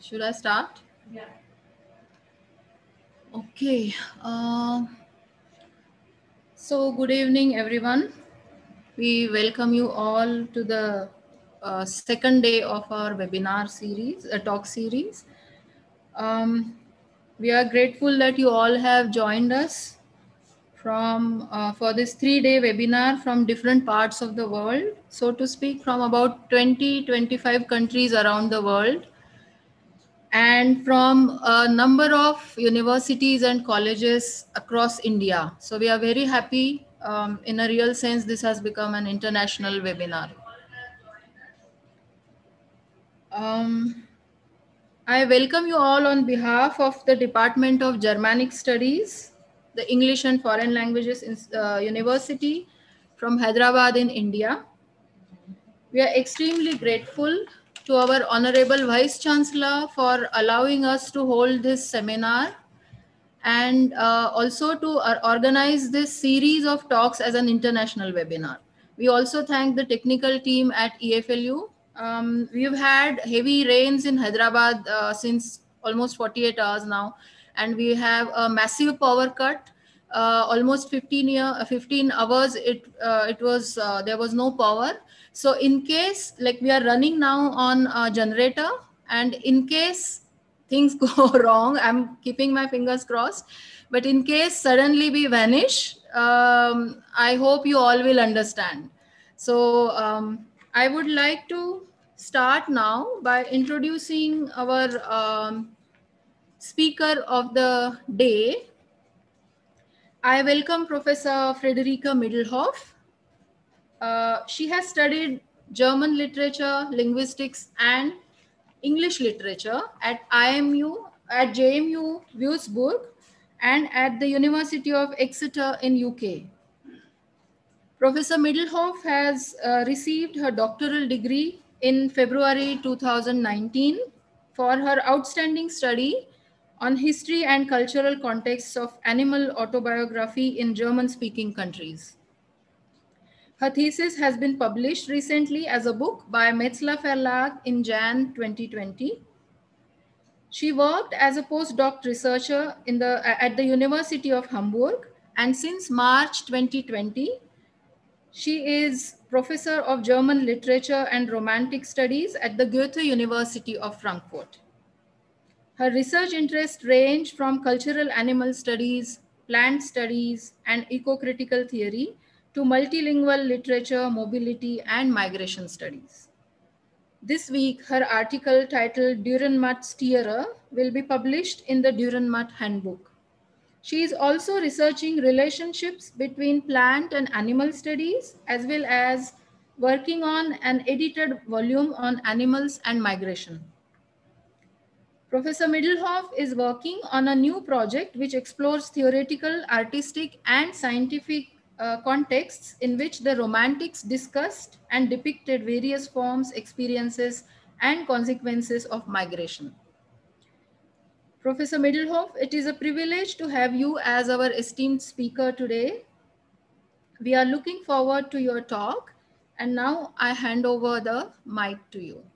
Should I start? Yeah. Okay. Uh, so, good evening, everyone. We welcome you all to the uh, second day of our webinar series, a talk series. Um, we are grateful that you all have joined us from uh, for this three-day webinar from different parts of the world, so to speak, from about 20, 25 countries around the world and from a number of universities and colleges across India. So we are very happy. Um, in a real sense, this has become an international webinar. Um, I welcome you all on behalf of the Department of Germanic Studies, the English and Foreign Languages uh, University from Hyderabad in India. We are extremely grateful to our Honorable Vice Chancellor for allowing us to hold this seminar and uh, also to uh, organize this series of talks as an international webinar. We also thank the technical team at EFLU. Um, we've had heavy rains in Hyderabad uh, since almost 48 hours now, and we have a massive power cut. Uh, almost 15 year, 15 hours. It uh, it was uh, there was no power, so in case like we are running now on a generator and in case things go wrong, I'm keeping my fingers crossed. But in case suddenly we vanish, um, I hope you all will understand. So um, I would like to start now by introducing our um, speaker of the day. I welcome Professor Frederica Middelhoff. Uh, she has studied German literature, linguistics, and English literature at IMU, at JMU Würzburg, and at the University of Exeter in UK. Professor Middelhoff has uh, received her doctoral degree in February 2019 for her outstanding study on history and cultural contexts of animal autobiography in German-speaking countries. Her thesis has been published recently as a book by Metzler Verlag in Jan 2020. She worked as a postdoc researcher in the, at the University of Hamburg, and since March 2020, she is professor of German literature and romantic studies at the Goethe University of Frankfurt. Her research interests range from cultural animal studies, plant studies, and eco-critical theory to multilingual literature, mobility, and migration studies. This week, her article titled Dürrenmatt's Tiere will be published in the Dürrenmatt Handbook. She is also researching relationships between plant and animal studies, as well as working on an edited volume on animals and migration. Professor Middelhoff is working on a new project which explores theoretical, artistic, and scientific uh, contexts in which the romantics discussed and depicted various forms, experiences, and consequences of migration. Professor Middelhoff, it is a privilege to have you as our esteemed speaker today. We are looking forward to your talk. And now I hand over the mic to you.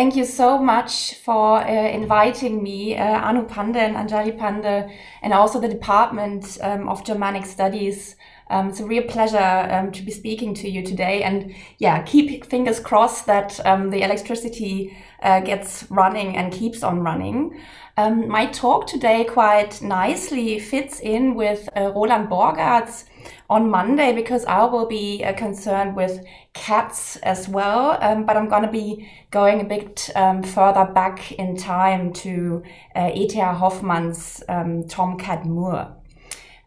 Thank you so much for uh, inviting me, uh, Anu Pande and Anjali Pande, and also the Department um, of Germanic Studies. Um, it's a real pleasure um, to be speaking to you today. And yeah, keep fingers crossed that um, the electricity uh, gets running and keeps on running. Um, my talk today quite nicely fits in with uh, Roland Borgards' on Monday because I will be uh, concerned with cats as well. Um, but I'm going to be going a bit um, further back in time to uh, E.T.A. Hoffmann's um, Tomcat Murr.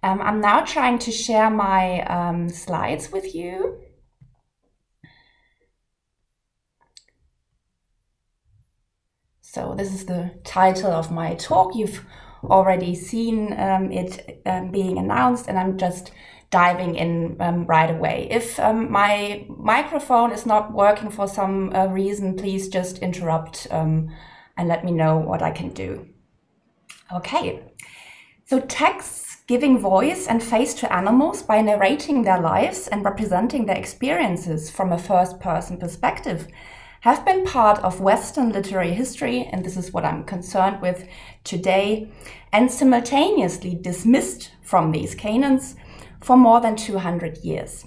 Um, I'm now trying to share my um, slides with you. So this is the title of my talk. You've already seen um, it um, being announced and I'm just diving in um, right away. If um, my microphone is not working for some uh, reason, please just interrupt um, and let me know what I can do. Okay, so texts giving voice and face to animals by narrating their lives and representing their experiences from a first person perspective have been part of Western literary history, and this is what I'm concerned with today, and simultaneously dismissed from these canons for more than 200 years.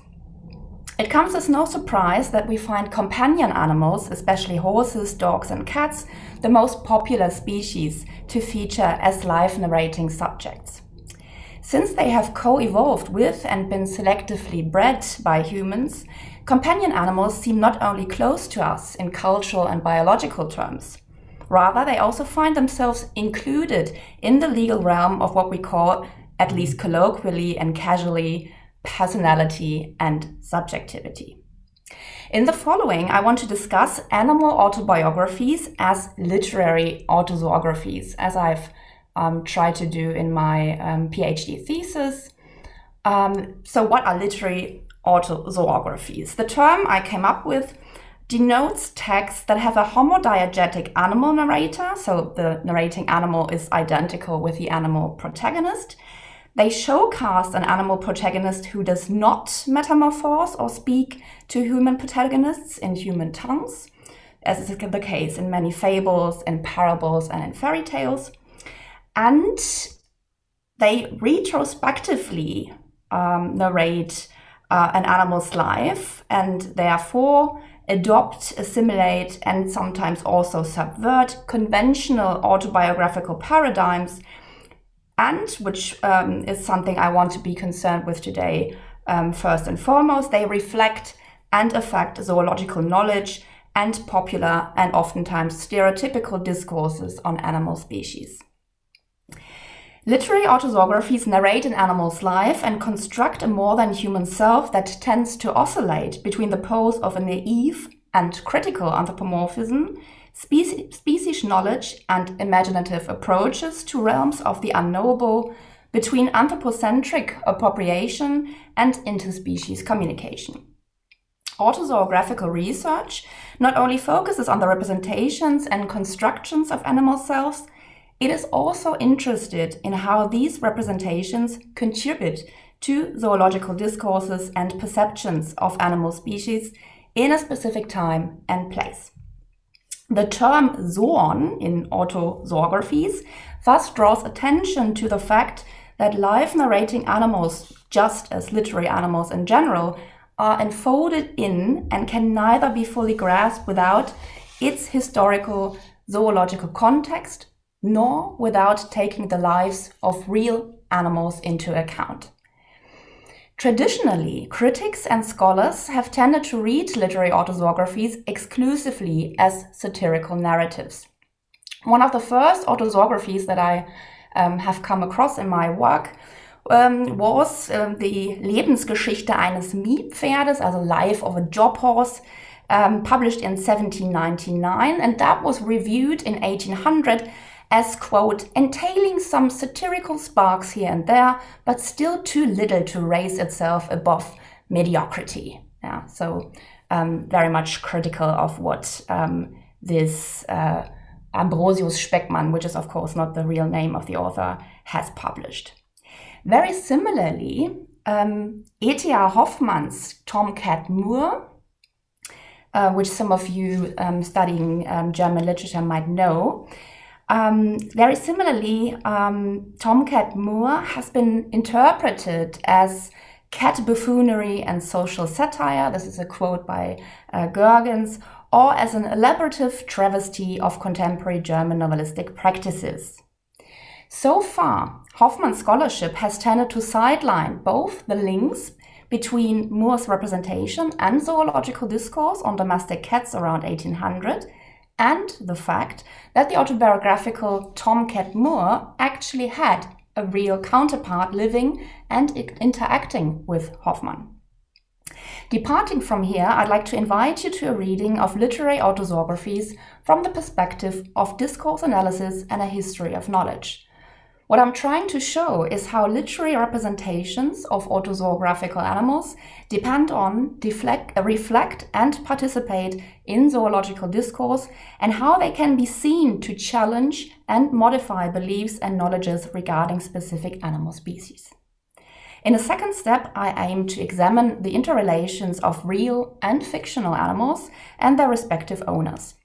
It comes as no surprise that we find companion animals, especially horses, dogs, and cats, the most popular species to feature as life narrating subjects. Since they have co evolved with and been selectively bred by humans, companion animals seem not only close to us in cultural and biological terms, rather, they also find themselves included in the legal realm of what we call, at least colloquially and casually, personality, and subjectivity. In the following, I want to discuss animal autobiographies as literary autozoographies, as I've um, tried to do in my um, PhD thesis. Um, so, what are literary autozoographies? The term I came up with denotes texts that have a homodiegetic animal narrator, so the narrating animal is identical with the animal protagonist, they showcast an animal protagonist who does not metamorphose or speak to human protagonists in human tongues, as is the case in many fables, in parables, and in fairy tales. And they retrospectively um, narrate uh, an animal's life and therefore adopt, assimilate, and sometimes also subvert conventional autobiographical paradigms and which um, is something I want to be concerned with today, um, first and foremost, they reflect and affect zoological knowledge and popular and oftentimes stereotypical discourses on animal species. Literary autozoographies narrate an animal's life and construct a more than human self that tends to oscillate between the pose of a naive and critical anthropomorphism species knowledge and imaginative approaches to realms of the unknowable between anthropocentric appropriation and interspecies communication. Autozoographical research not only focuses on the representations and constructions of animal selves, it is also interested in how these representations contribute to zoological discourses and perceptions of animal species in a specific time and place. The term zoon in autozoographies thus draws attention to the fact that life narrating animals, just as literary animals in general, are enfolded in and can neither be fully grasped without its historical zoological context nor without taking the lives of real animals into account. Traditionally, critics and scholars have tended to read literary autozoographies exclusively as satirical narratives. One of the first autozoographies that I um, have come across in my work um, was um, the Lebensgeschichte eines Mietpferdes, also Life of a Job Horse, um, published in 1799, and that was reviewed in 1800 as, quote, entailing some satirical sparks here and there, but still too little to raise itself above mediocrity. Yeah, so um, very much critical of what um, this uh, Ambrosius Speckmann, which is of course not the real name of the author, has published. Very similarly, um, E.T.A. Hoffmann's Tomcat Murr, uh, which some of you um, studying um, German literature might know, um, very similarly, um, Tomcat Murr has been interpreted as cat buffoonery and social satire. This is a quote by uh, Goergens, or as an elaborative travesty of contemporary German novelistic practices. So far, Hoffmann's scholarship has tended to sideline both the links between Murr's representation and zoological discourse on domestic cats around 1800 and the fact that the autobiographical Tomcat Murr actually had a real counterpart living and interacting with Hoffmann. Departing from here, I'd like to invite you to a reading of literary autozoographies from the perspective of discourse analysis and a history of knowledge. What I'm trying to show is how literary representations of autozoographical animals depend on, deflect, reflect, and participate in zoological discourse, and how they can be seen to challenge and modify beliefs and knowledges regarding specific animal species. In a second step, I aim to examine the interrelations of real and fictional animals and their respective owners.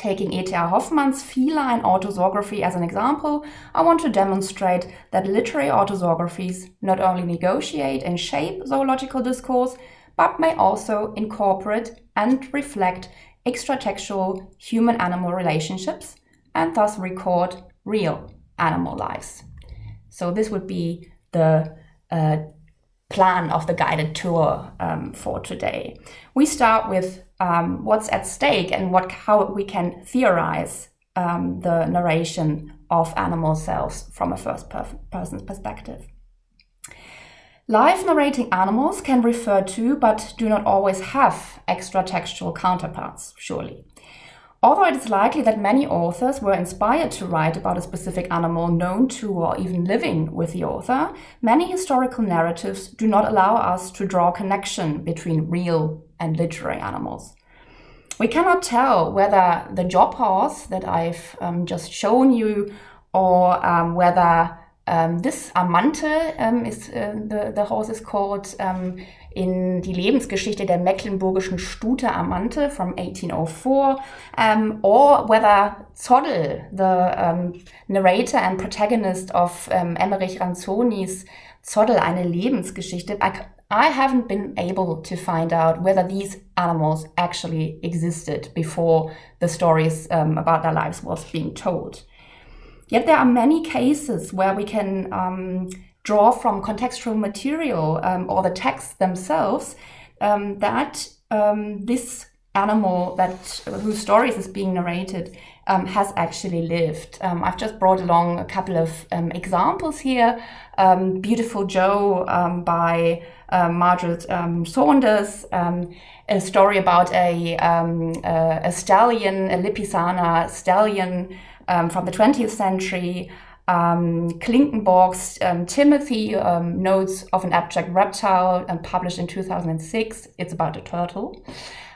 Taking E.T.A. Hoffmann's feline autozoography as an example, I want to demonstrate that literary autozoographies not only negotiate and shape zoological discourse, but may also incorporate and reflect extratextual human animal relationships and thus record real animal lives. So, this would be the uh, plan of the guided tour um, for today. We start with um, what's at stake and what how we can theorize um, the narration of animal selves from a first per person's perspective. Live narrating animals can refer to, but do not always have, extra-textual counterparts, surely. Although it is likely that many authors were inspired to write about a specific animal known to or even living with the author, many historical narratives do not allow us to draw a connection between real and literary animals. We cannot tell whether the job horse that I've um, just shown you or um, whether um, this Amante um, is, uh, the, the horse is called um, in die Lebensgeschichte der mecklenburgischen Stute Amante from 1804, um, or whether Zoddel, the um, narrator and protagonist of um, Emmerich Ranzoni's Zoddel, eine Lebensgeschichte, I haven't been able to find out whether these animals actually existed before the stories um, about their lives was being told. Yet there are many cases where we can um, draw from contextual material um, or the texts themselves um, that um, this animal that whose stories is being narrated um, has actually lived. Um, I've just brought along a couple of um, examples here. Beautiful Joe by Margaret Saunders, a story about a, a, a stallion, a Lipizzaner stallion from the 20th century um, Klinkenborg's um, Timothy um, Notes of an Abject Reptile, um, published in 2006. It's about a turtle.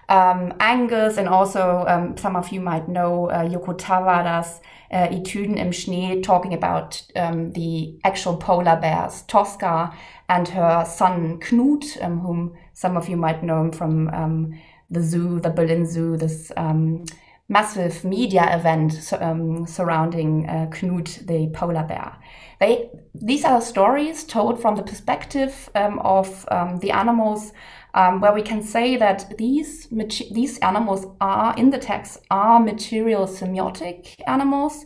Um, Angus, and also um, some of you might know uh, Yoko Tawada's uh, Etüden im Schnee, talking about the actual polar bears, Tosca, and her son Knut, whom some of you might know from the zoo, the Berlin Zoo, this massive media event um, surrounding uh, Knut the polar bear. They, these are stories told from the perspective um, of um, the animals, um, where we can say that these these animals are in the text are material semiotic animals,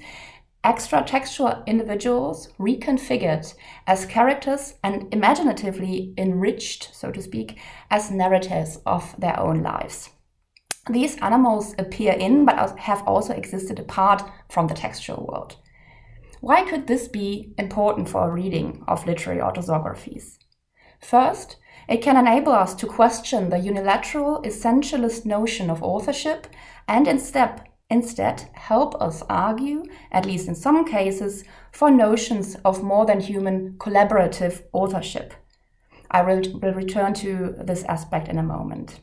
extra textual individuals reconfigured as characters and imaginatively enriched, so to speak, as narratives of their own lives. These animals appear in, but have also existed apart from the textual world. Why could this be important for a reading of literary autozoographies? First, it can enable us to question the unilateral essentialist notion of authorship and instead, instead help us argue, at least in some cases, for notions of more than human collaborative authorship. I will, will return to this aspect in a moment.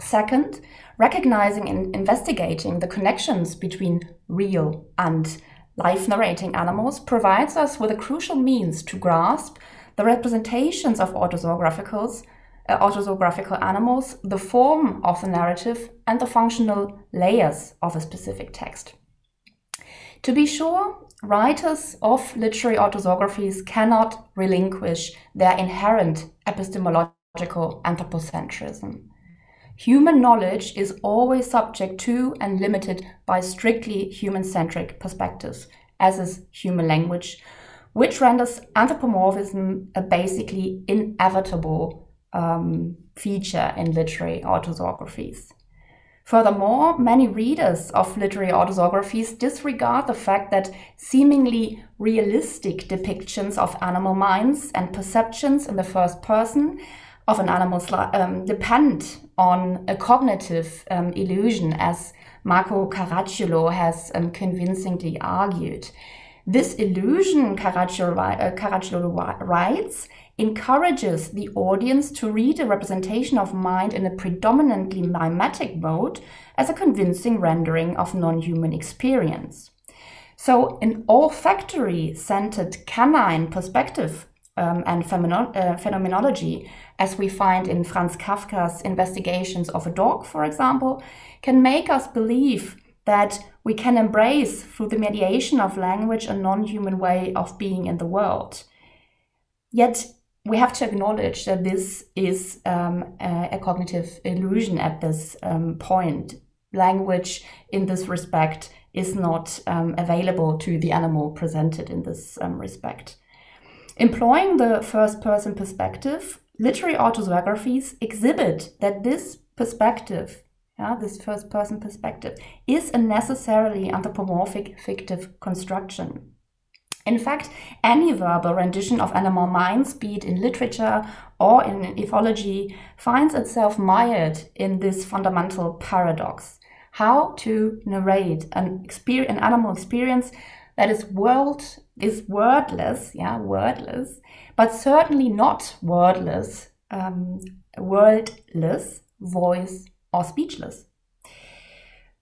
Second, recognizing and investigating the connections between real and life narrating animals provides us with a crucial means to grasp the representations of autozoographicals, uh, animals, the form of the narrative, and the functional layers of a specific text. To be sure, writers of literary autozoographies cannot relinquish their inherent epistemological anthropocentrism. Human knowledge is always subject to and limited by strictly human centric perspectives, as is human language, which renders anthropomorphism a basically inevitable um, feature in literary autozoographies. Furthermore, many readers of literary autozoographies disregard the fact that seemingly realistic depictions of animal minds and perceptions in the first person of an animal's life um, depend on a cognitive um, illusion, as Marco Caracciolo has um, convincingly argued. This illusion, Caracciolo, uh, writes, encourages the audience to read a representation of mind in a predominantly mimetic mode as a convincing rendering of non human experience. So, an olfactory centered canine perspective um, and uh, phenomenology, as we find in Franz Kafka's investigations of a dog, for example, can make us believe that we can embrace, through the mediation of language, a non human way of being in the world. Yet, we have to acknowledge that this is um, a, cognitive illusion at this um, point. Language, in this respect, is not um, available to the animal presented in this um, respect. Employing the first person perspective, literary autobiographies exhibit that this perspective, yeah, this first person perspective, is a necessarily anthropomorphic fictive construction. In fact, any verbal rendition of animal minds, be it in literature or in ethology, finds itself mired in this fundamental paradox. How to narrate an, an animal experience that is world is wordless, yeah, wordless, but certainly not wordless, um, wordless, voice, or speechless.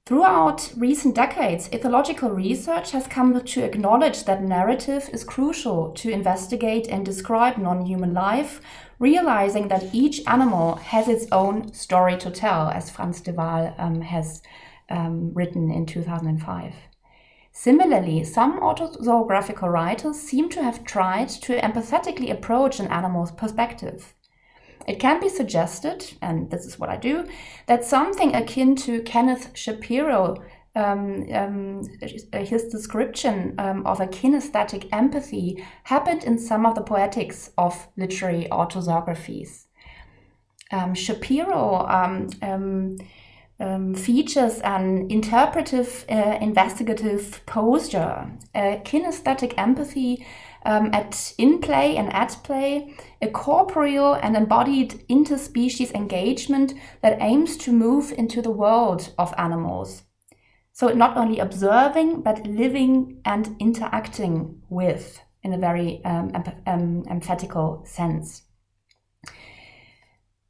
Throughout recent decades, ethological research has come to acknowledge that narrative is crucial to investigate and describe non human life, realizing that each animal has its own story to tell, as Frans de Waal um, has um, written in 2005. Similarly, some autozoographical writers seem to have tried to empathetically approach an animal's perspective. It can be suggested, and this is what I do, that something akin to Kenneth Shapiro, um, um, his description um, of a kinesthetic empathy, happened in some of the poetics of literary autozoographies. Um, Shapiro um, um, features an interpretive, uh, investigative posture, a kinesthetic empathy um, at in play and at play, a corporeal and embodied interspecies engagement that aims to move into the world of animals. So, not only observing, but living and interacting with in a very um, um, emphatical sense.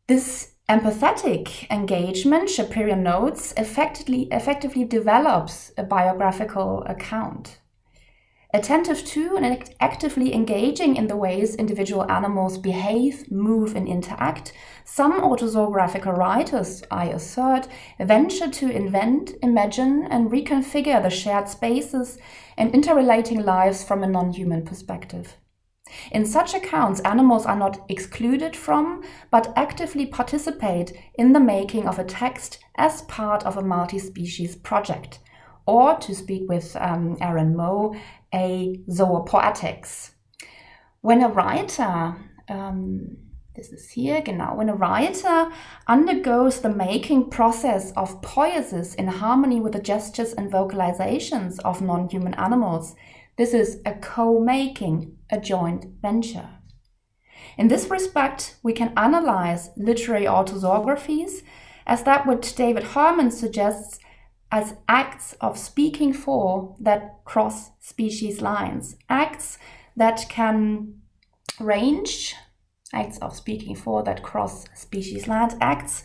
This Empathetic engagement, Shapiro notes, effectively, effectively develops a biographical account. Attentive to and actively engaging in the ways individual animals behave, move, and interact, some autozoographical writers, I assert, venture to invent, imagine, and reconfigure the shared spaces and interrelating lives from a non human perspective. In such accounts, animals are not excluded from, but actively participate in the making of a text as part of a multi species project, or to speak with um, Aaron Moe, a zoopoetics. When a writer, um, this is here, genau, when a writer undergoes the making process of poiesis in harmony with the gestures and vocalizations of non human animals, this is a co making, a joint venture. In this respect, we can analyze literary autozoographies as that which David Herman suggests as acts of speaking for that cross species lines, acts that can range, acts of speaking for that cross species lines, acts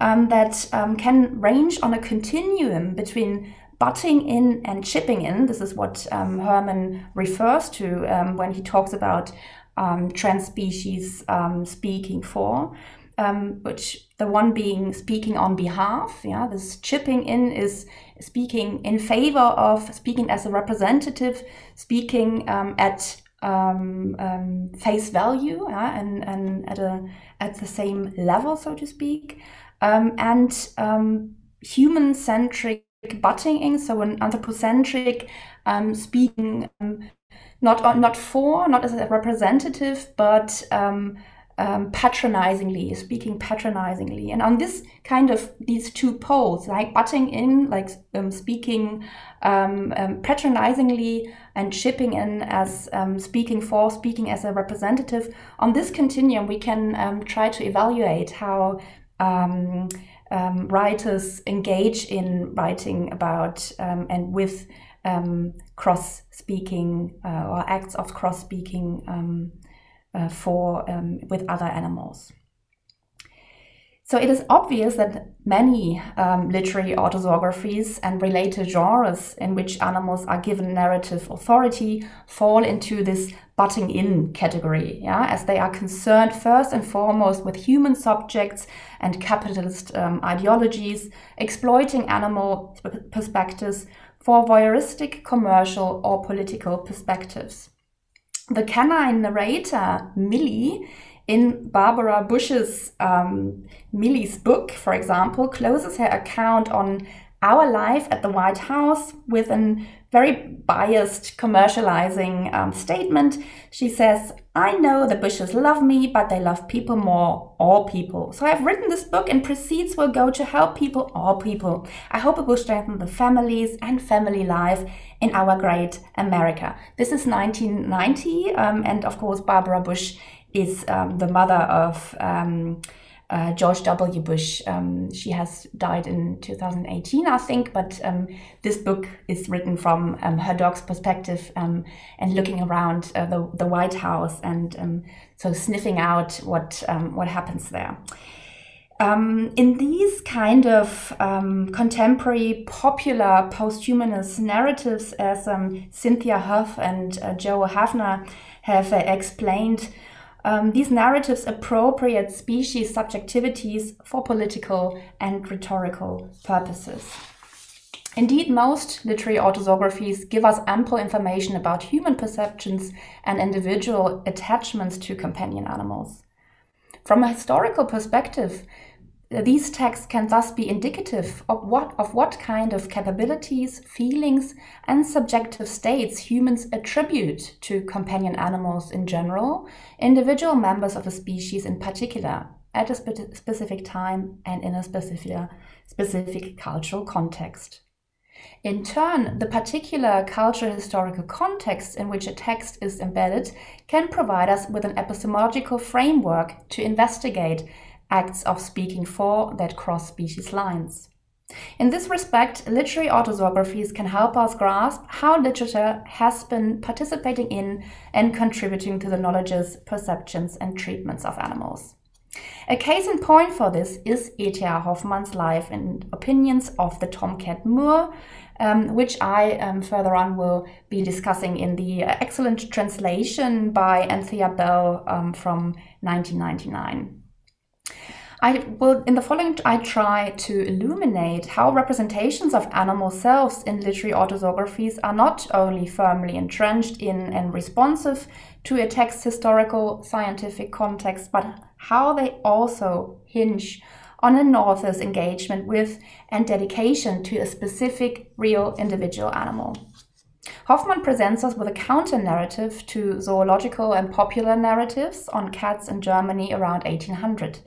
um, that um, can range on a continuum between butting in and chipping in. This is what um, Herman refers to um, when he talks about um, trans species um, speaking for. Um, which the one being speaking on behalf, yeah, this chipping in is speaking in favor of, speaking as a representative, speaking um, at face value, yeah, and, and at a at the same level, so to speak, and human centric butting, in, so an anthropocentric um, speaking, um, not not for, not as a representative, but um, patronizingly, speaking patronizingly. And on this kind of these two poles, like butting in, like um, speaking um, um, patronizingly and chipping in as um, speaking for, speaking as a representative, on this continuum, we can um, try to evaluate how writers engage in writing about and with cross speaking uh, or acts of cross speaking uh, for um, with other animals. So it is obvious that many um, literary autobiographies and related genres in which animals are given narrative authority fall into this butting in category, yeah, as they are concerned first and foremost with human subjects and capitalist um, ideologies, exploiting animal perspectives for voyeuristic, commercial, or political perspectives. The canine narrator, Millie, in Barbara Bush's um, Millie's book, for example, closes her account on our life at the White House with a very biased commercializing um, statement. She says, I know the Bushes love me, but they love people more, all people. So I've written this book and proceeds will go to help people, all people. I hope it will strengthen the families and family life in our great America. This is 1990, um, and of course, Barbara Bush is um, the mother of um, uh, George W. Bush. Um, she has died in 2018, I think, but um, this book is written from um, her dog's perspective um, and looking around uh, the, the White House and so sniffing out what, what happens there. Um, in these kind of um, contemporary popular posthumanist narratives, as um, Cynthia Huff and uh, Joe Haefner have uh, explained, um, these narratives appropriate species subjectivities for political and rhetorical purposes. Indeed, most literary autobiographies give us ample information about human perceptions and individual attachments to companion animals. From a historical perspective, these texts can thus be indicative of what, of what kind of capabilities, feelings, and subjective states humans attribute to companion animals in general, individual members of a species in particular, at a spe specific time and in a specific, specific cultural context. In turn, the particular cultural historical context in which a text is embedded can provide us with an epistemological framework to investigate acts of speaking for that cross species lines. In this respect, literary autobiographies can help us grasp how literature has been participating in and contributing to the knowledges, perceptions, and treatments of animals. A case in point for this is E.T.A. Hoffmann's Life and Opinions of the Tomcat Murr, um, which I um, further on will be discussing in the uh, excellent translation by Anthea Bell um, from 1999. I will, in the following, I try to illuminate how representations of animal selves in literary autobiographies are not only firmly entrenched in and responsive to a text's historical scientific context, but how they also hinge on an author's engagement with and dedication to a specific real individual animal. Hoffmann presents us with a counter narrative to zoological and popular narratives on cats in Germany around 1800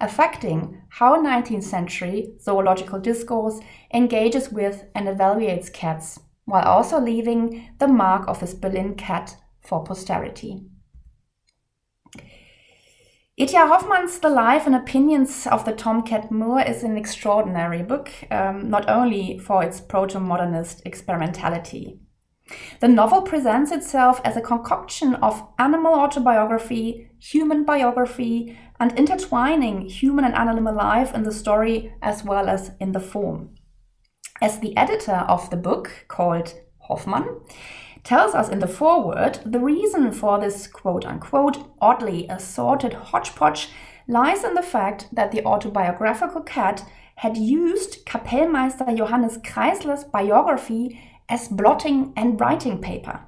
affecting how 19th century zoological discourse engages with and evaluates cats, while also leaving the mark of his Berlin cat for posterity. E.T.A. Hoffmann's The Life and Opinions of the Tomcat Murr is an extraordinary book, um, not only for its proto modernist experimentality. The novel presents itself as a concoction of animal autobiography, human biography, and intertwining human and animal life in the story as well as in the form. As the editor of the book, called Hoffmann, tells us in the foreword, the reason for this quote unquote oddly assorted hodgepodge lies in the fact that the autobiographical cat had used Kapellmeister Johannes Kreisler's biography as blotting and writing paper.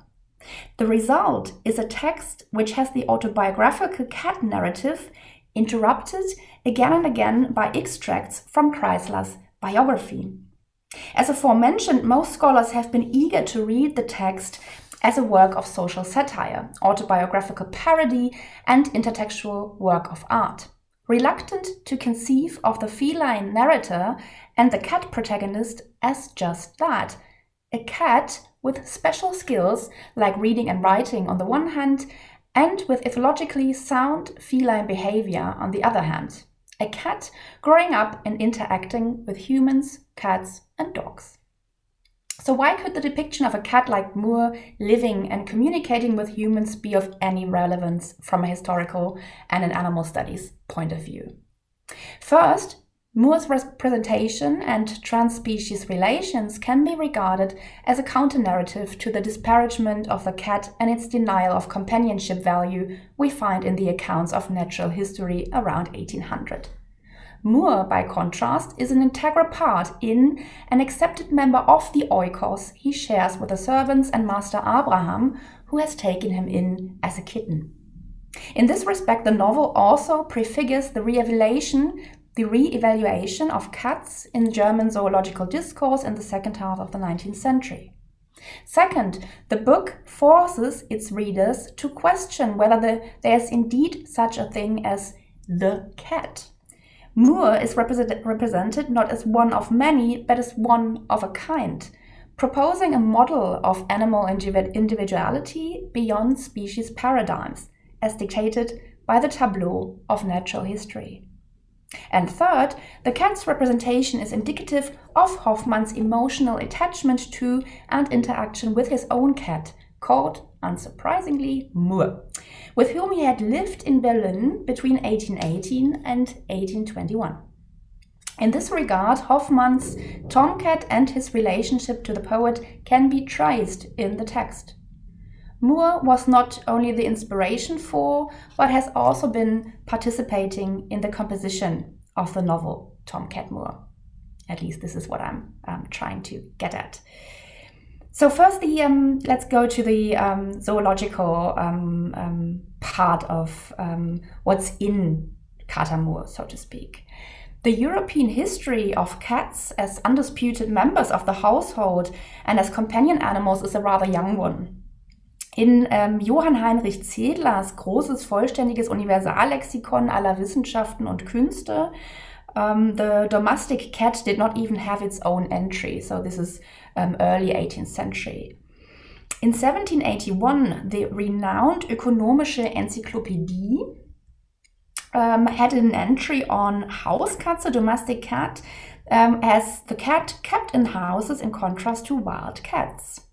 The result is a text which has the autobiographical cat narrative interrupted again and again by extracts from Kreisler's biography. As aforementioned, most scholars have been eager to read the text as a work of social satire, autobiographical parody, and intertextual work of art. Reluctant to conceive of the feline narrator and the cat protagonist as just that a cat with special skills like reading and writing on the one hand, and with ethologically sound feline behavior on the other hand. A cat growing up and interacting with humans, cats, and dogs. So, why could the depiction of a cat like Murr living and communicating with humans be of any relevance from a historical and an animal studies point of view? First, Murr's representation and transspecies relations can be regarded as a counter-narrative to the disparagement of the cat and its denial of companionship value we find in the accounts of natural history around 1800. Murr, by contrast, is an integral part in an accepted member of the oikos he shares with the servants and master Abraham, who has taken him in as a kitten. In this respect, the novel also prefigures the revelation the re-evaluation of cats in German zoological discourse in the second half of the 19th century. Second, the book forces its readers to question whether the, there is indeed such a thing as the cat. Murr is represent, represented not as one of many, but as one of a kind, proposing a model of animal individuality beyond species paradigms, as dictated by the tableau of natural history. And third, the cat's representation is indicative of Hoffmann's emotional attachment to and interaction with his own cat, called, unsurprisingly, Murr, with whom he had lived in Berlin between 1818 and 1821. In this regard, Hoffmann's tomcat and his relationship to the poet can be traced in the text. Murr was not only the inspiration for, but has also been participating in the composition of the novel Tomcat Murr. At least this is what I'm um, trying to get at. So first, the um, let's go to the um, zoological um, um, part of um, what's in Kater Murr, so to speak. The European history of cats as undisputed members of the household and as companion animals is a rather young one. In ähm, Johann Heinrich Zedlers großes vollständiges Universallexikon aller Wissenschaften und Künste, um, ähm, the domestic cat did not even have its own entry, so this is um, early 18th century. In 1781, the renowned Ökonomische Enzyklopädie um, had an entry on Hauskatze, domestic cat, as the cat kept in houses in contrast to wild cats.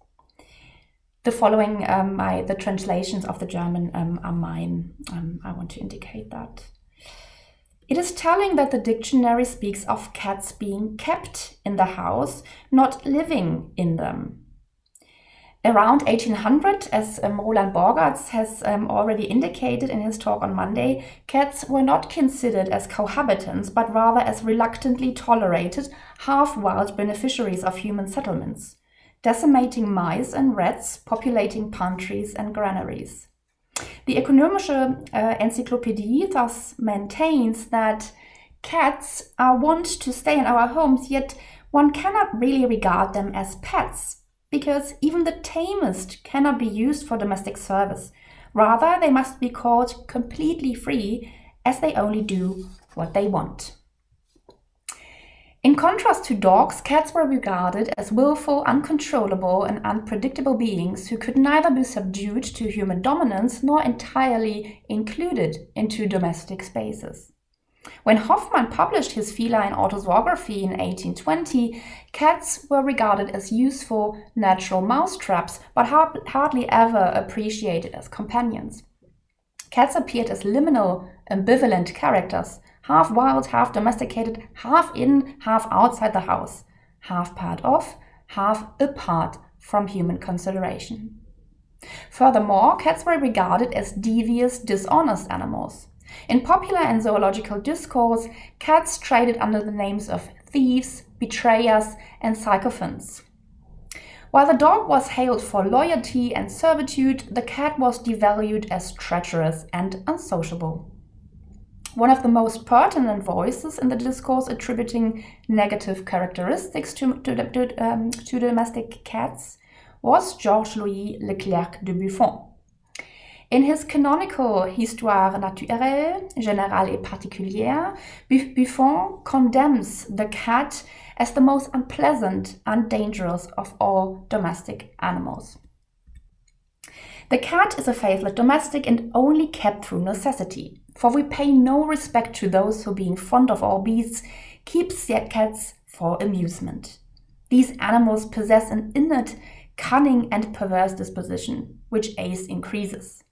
The following, um, my, the translations of the German um, are mine. Um, I want to indicate that. It is telling that the dictionary speaks of cats being kept in the house, not living in them. Around 1800, as um, Roland Borgards has um, already indicated in his talk on Monday, cats were not considered as cohabitants, but rather as reluctantly tolerated, half wild beneficiaries of human settlements decimating mice and rats populating pantries and granaries. The Ökonomische uh, Encyclopedia thus maintains that cats are wont to stay in our homes, yet one cannot really regard them as pets, because even the tamest cannot be used for domestic service. Rather, they must be called completely free, as they only do what they want. In contrast to dogs, cats were regarded as willful, uncontrollable, and unpredictable beings who could neither be subdued to human dominance nor entirely included into domestic spaces. When Hoffmann published his feline autozoography in 1820, cats were regarded as useful natural mousetraps, but hardly ever appreciated as companions. Cats appeared as liminal, ambivalent characters, half wild, half domesticated, half in, half outside the house, half part of, half apart from human consideration. Furthermore, cats were regarded as devious, dishonest animals. In popular and zoological discourse, cats traded under the names of thieves, betrayers, and sycophants. While the dog was hailed for loyalty and servitude, the cat was devalued as treacherous and unsociable. One of the most pertinent voices in the discourse attributing negative characteristics to, to, to, um, to domestic cats was Georges Louis Leclerc de Buffon. In his canonical Histoire naturelle, générale et particulière, Buffon condemns the cat as the most unpleasant and dangerous of all domestic animals. The cat is a faithful domestic and only kept through necessity. For we pay no respect to those who, being fond of all beasts, keep cats for amusement. These animals possess an innate, cunning, and perverse disposition, which ace increases.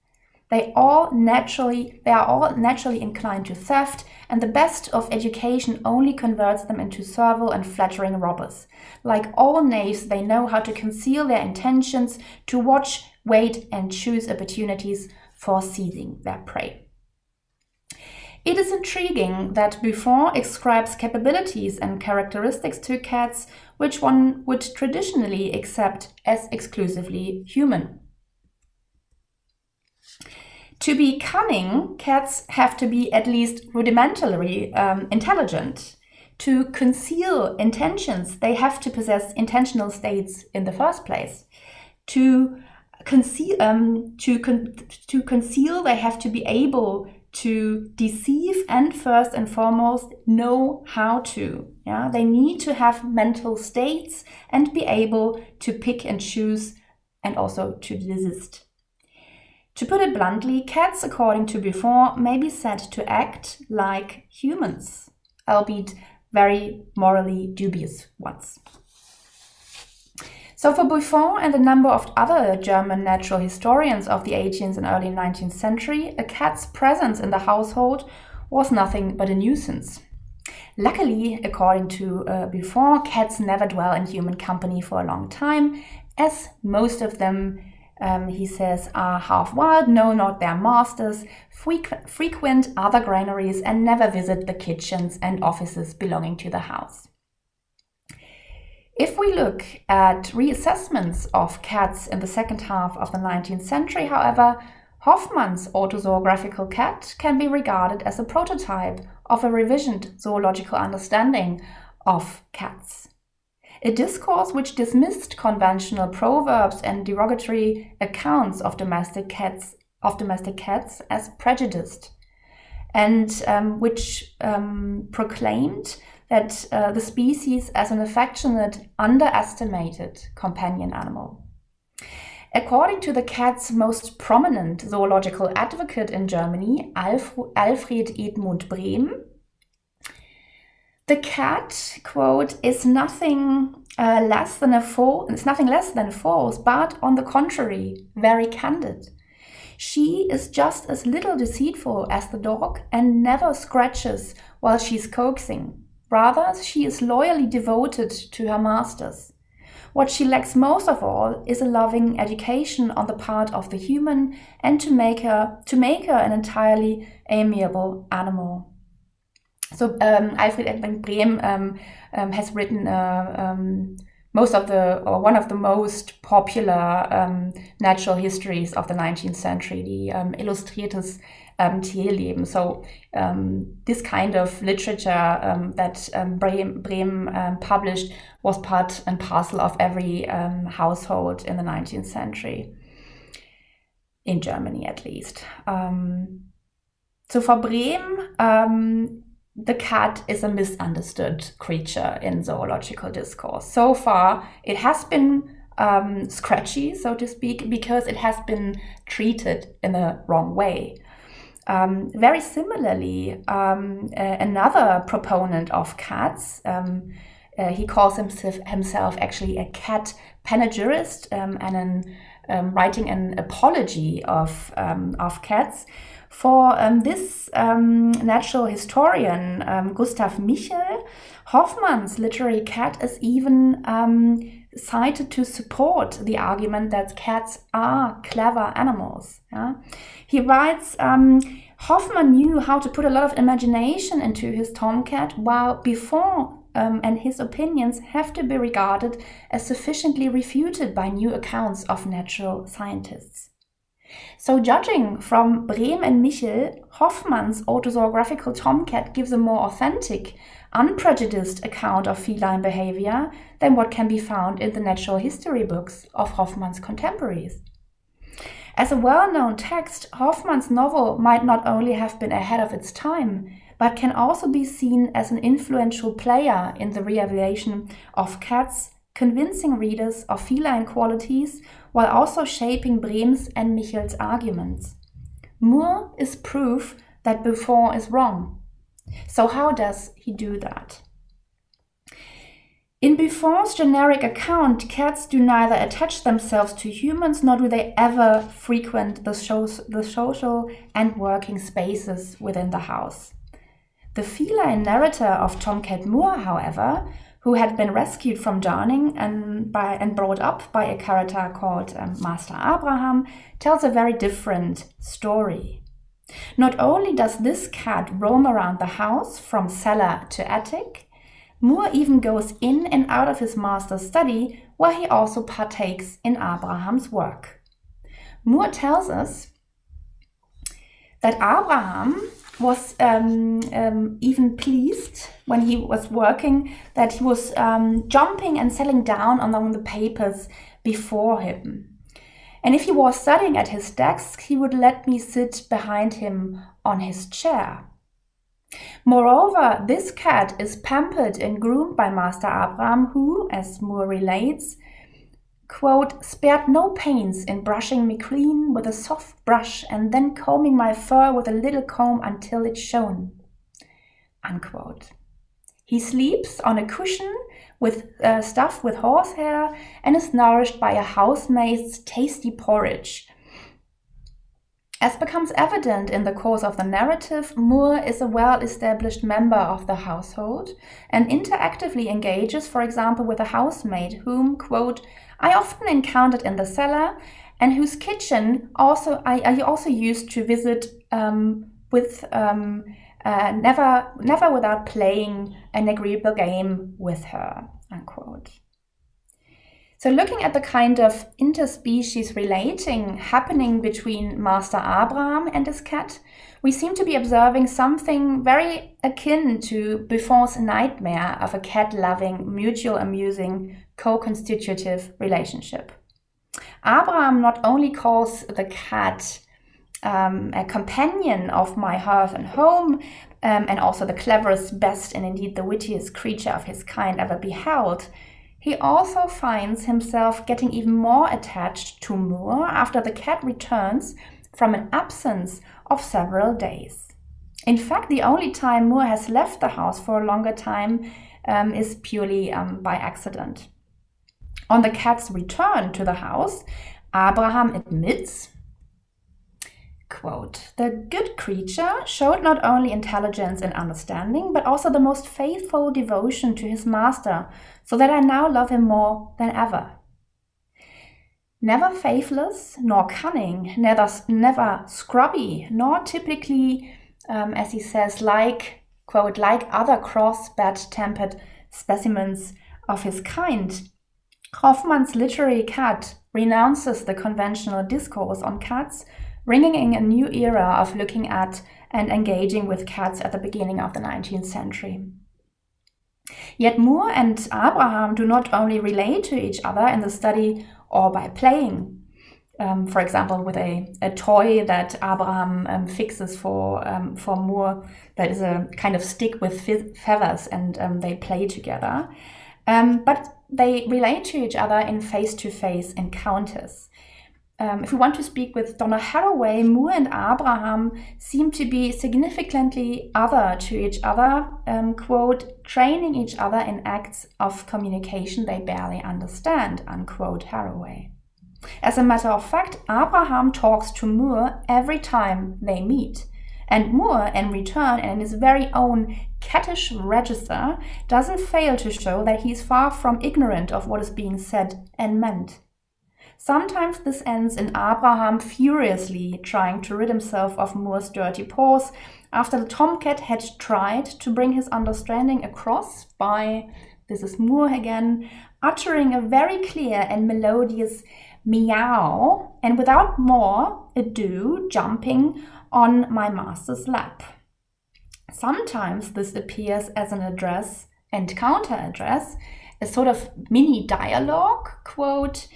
they all naturally they are all naturally inclined to theft, and the best of education only converts them into servile and flattering robbers. Like all knaves, they know how to conceal their intentions, to watch, wait, and choose opportunities for seizing their prey. It is intriguing that Buffon ascribes capabilities and characteristics to cats which one would traditionally accept as exclusively human. To be cunning, cats have to be at least rudimentarily um, intelligent. To conceal intentions, they have to possess intentional states in the first place. To conceal, um, to, con to conceal, they have to be able to deceive and first and foremost know how to. Yeah, they need to have mental states and be able to pick and choose and also to desist. To put it bluntly, cats, according to Buffon, may be said to act like humans, albeit very morally dubious ones. So, for Buffon and a number of other German natural historians of the 18th and early 19th century, a cat's presence in the household was nothing but a nuisance. Luckily, according to uh, Buffon, cats never dwell in human company for a long time, as most of them um, he says, are half wild, know not their masters, frequ frequent other granaries, and never visit the kitchens and offices belonging to the house. If we look at reassessments of cats in the second half of the 19th century, however, Hoffmann's autozoographical cat can be regarded as a prototype of a revisioned zoological understanding of cats. A discourse which dismissed conventional proverbs and derogatory accounts of domestic cats of domestic cats as prejudiced, and um, which um, proclaimed that uh, the species as an affectionate, underestimated companion animal. According to the cat's most prominent zoological advocate in Germany, Alf Alfred Edmund Brehm, the cat quote is nothing uh, less than a false it's nothing less than false but on the contrary very candid she is just as little deceitful as the dog and never scratches while she's coaxing rather she is loyally devoted to her masters. What she lacks most of all is a loving education on the part of the human and to make her to make her an entirely amiable animal. So um, Alfred Edmund Brehm um, um, has written uh, um, most of the, or one of the most popular um, natural histories of the 19th century, the um, Illustriertes um, Tierleben. So this kind of literature that Brehm, Brehm published was part and parcel of every household in the 19th century, in Germany at least. so for Brehm, the cat is a misunderstood creature in zoological discourse. So far, it has been um, scratchy, so to speak, because it has been treated in the wrong way. Um, very similarly, um, uh, another proponent of cats, um, uh, he calls himself, himself, actually a cat panegyrist um, and an, um, writing an apology of, of cats. For um, this um, natural historian, um, Gustav Michel, Hoffmann's literary cat is even um, cited to support the argument that cats are clever animals. Yeah? He writes, um, Hoffmann knew how to put a lot of imagination into his tomcat, while Buffon um, and his opinions have to be regarded as sufficiently refuted by new accounts of natural scientists. So judging from Brehm and Michel, Hoffmann's autozoographical tomcat gives a more authentic, unprejudiced account of feline behavior than what can be found in the natural history books of Hoffmann's contemporaries. As a well-known text, Hoffmann's novel might not only have been ahead of its time, but can also be seen as an influential player in the revelation of cats, convincing readers of feline qualities while also shaping Brehm's and Michel's arguments. Murr is proof that Buffon is wrong. So, how does he do that? In Buffon's generic account, cats do neither attach themselves to humans nor do they ever frequent the, so- the social and working spaces within the house. The feline narrator of Tomcat Murr, however, who had been rescued from drowning and, by, and brought up by a character called um, Master Abraham, tells a very different story. Not only does this cat roam around the house from cellar to attic, Murr even goes in and out of his master's study, where he also partakes in Abraham's work. Murr tells us that Abraham was um, um, even pleased when he was working that he was um, jumping and settling down among the papers before him. And if he was studying at his desk, he would let me sit behind him on his chair. Moreover, this cat is pampered and groomed by Master Abraham, who, as Murr relates, quote, spared no pains in brushing me clean with a soft brush and then combing my fur with a little comb until it shone. Unquote. He sleeps on a cushion with uh, stuffed with horsehair and is nourished by a housemaid's tasty porridge, as becomes evident in the course of the narrative, Murr is a well established member of the household and interactively engages, for example, with a housemaid whom, quote, I often encountered in the cellar and whose kitchen also I, I also used to visit um, with um, uh, never never without playing an agreeable game with her, unquote. So, looking at the kind of interspecies relating happening between Master Abraham and his cat, we seem to be observing something very akin to Buffon's nightmare of a cat loving, mutual amusing, co constitutive relationship. Abraham not only calls the cat um, a companion of my hearth and home, um, and also the cleverest, best, and indeed the wittiest creature of his kind ever beheld he also finds himself getting even more attached to Murr after the cat returns from an absence of several days. In fact, the only time Murr has left the house for a longer time um, is purely um, by accident. On the cat's return to the house, Abraham admits Quote, the good creature showed not only intelligence and understanding, but also the most faithful devotion to his master, so that I now love him more than ever. Never faithless, nor cunning, never, never scrubby, nor typically, um, as he says, like, quote, like other cross, bad tempered specimens of his kind. Hoffmann's literary cat renounces the conventional discourse on cats ringing in a new era of looking at and engaging with cats at the beginning of the 19th century. Yet Murr and Abraham do not only relate to each other in the study or by playing, um, for example, with a, a toy that Abraham um, fixes for, um, for Murr, that is a kind of stick with feathers, and um, they play together. Um, but they relate to each other in face to face encounters um, if we want to speak with Donna Haraway, Murr and Abraham seem to be significantly other to each other, um, quote, training each other in acts of communication they barely understand, unquote, Haraway. As a matter of fact, Abraham talks to Murr every time they meet. And Murr, in return, and in his very own cattish register, doesn't fail to show that he is far from ignorant of what is being said and meant. Sometimes this ends in Abraham furiously trying to rid himself of Murr's dirty paws after the tomcat had tried to bring his understanding across by, this is Murr again, uttering a very clear and melodious meow and without more ado jumping on my master's lap. Sometimes this appears as an address and counter address, a sort of mini dialogue, quote,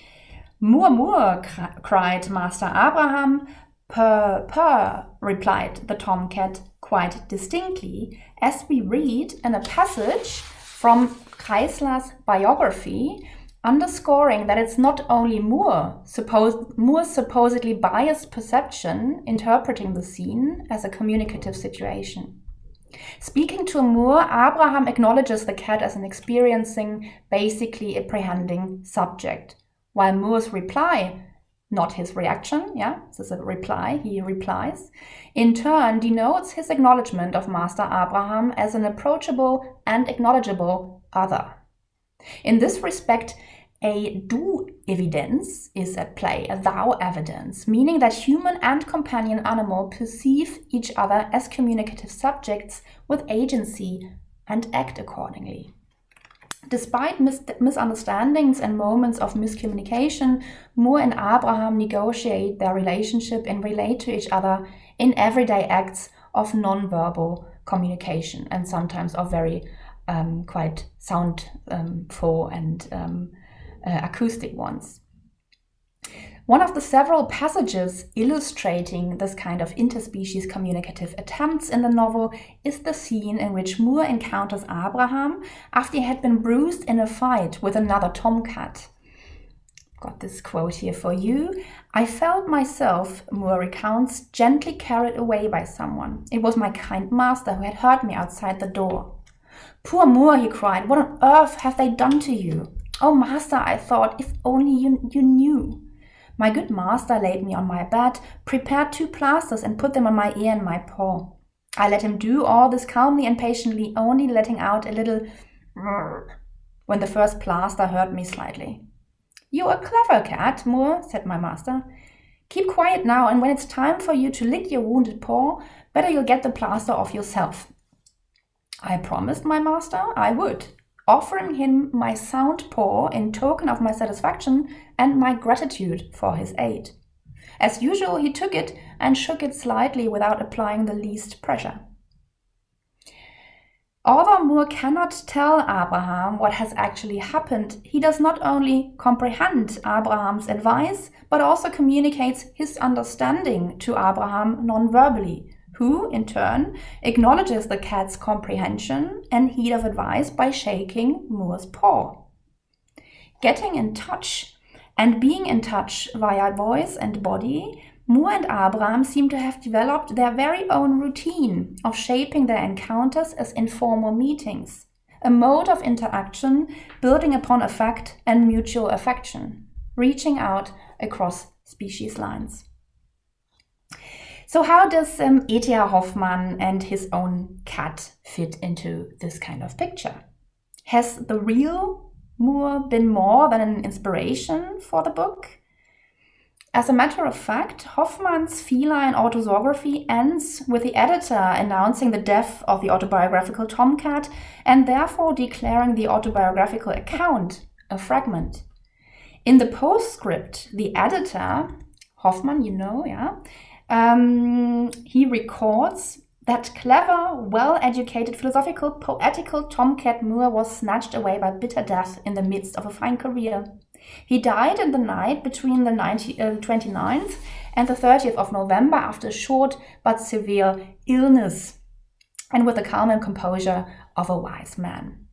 Murr, cried Master Abraham. Purr, purr, replied the tomcat quite distinctly, as we read in a passage from Kreisler's biography, underscoring that it's not only Murr, suppose, Murr's supposedly biased perception interpreting the scene as a communicative situation. Speaking to Murr, Abraham acknowledges the cat as an experiencing, basically apprehending subject, while Murr's reply, not his reaction, yeah, this is a reply, he replies, in turn denotes his acknowledgement of Master Abraham as an approachable and acknowledgeable other. In this respect, a du evidence is at play, a thou evidence, meaning that human and companion animal perceive each other as communicative subjects with agency and act accordingly. Despite mis misunderstandings and moments of miscommunication, Murr and Abraham negotiate their relationship and relate to each other in everyday acts of non-verbal communication and sometimes of very um, quite soundful um, and um, uh, acoustic ones. One of the several passages illustrating this kind of interspecies communicative attempts in the novel is the scene in which Murr encounters Abraham after he had been bruised in a fight with another tomcat. Got this quote here for you. I felt myself, Murr recounts, gently carried away by someone. It was my kind master who had hurt me outside the door. Poor Murr, he cried, what on earth have they done to you? Oh, master, I thought, if only you, you knew. My good master laid me on my bed, prepared two plasters, and put them on my ear and my paw. I let him do all this calmly and patiently, only letting out a little when the first plaster hurt me slightly. You're a clever cat, Murr, said my master. Keep quiet now, and when it's time for you to lick your wounded paw, better you'll get the plaster off yourself. I promised my master I would, offering him my sound paw in token of my satisfaction and my gratitude for his aid. As usual, he took it and shook it slightly without applying the least pressure. Although Murr cannot tell Abraham what has actually happened, he does not only comprehend Abraham's advice, but also communicates his understanding to Abraham non-verbally, who, in turn, acknowledges the cat's comprehension and heed of advice by shaking Murr's paw. Getting in touch and being in touch via voice and body, Murr and Abraham seem to have developed their very own routine of shaping their encounters as informal meetings, a mode of interaction building upon affect and mutual affection, reaching out across species lines. So how does um, E.T.A. Hoffmann and his own cat fit into this kind of picture? Has the real Murr been more than an inspiration for the book? As a matter of fact, Hoffmann's feline autobiography ends with the editor announcing the death of the autobiographical tomcat and therefore declaring the autobiographical account a fragment. In the postscript, the editor, Hoffmann, you know, yeah, um, he records that clever, well educated, philosophical, poetical Tomcat Murr was snatched away by bitter death in the midst of a fine career. He died in the night between the 90, uh, 29th and the 30th of November after a short but severe illness, and with the calm and composure of a wise man.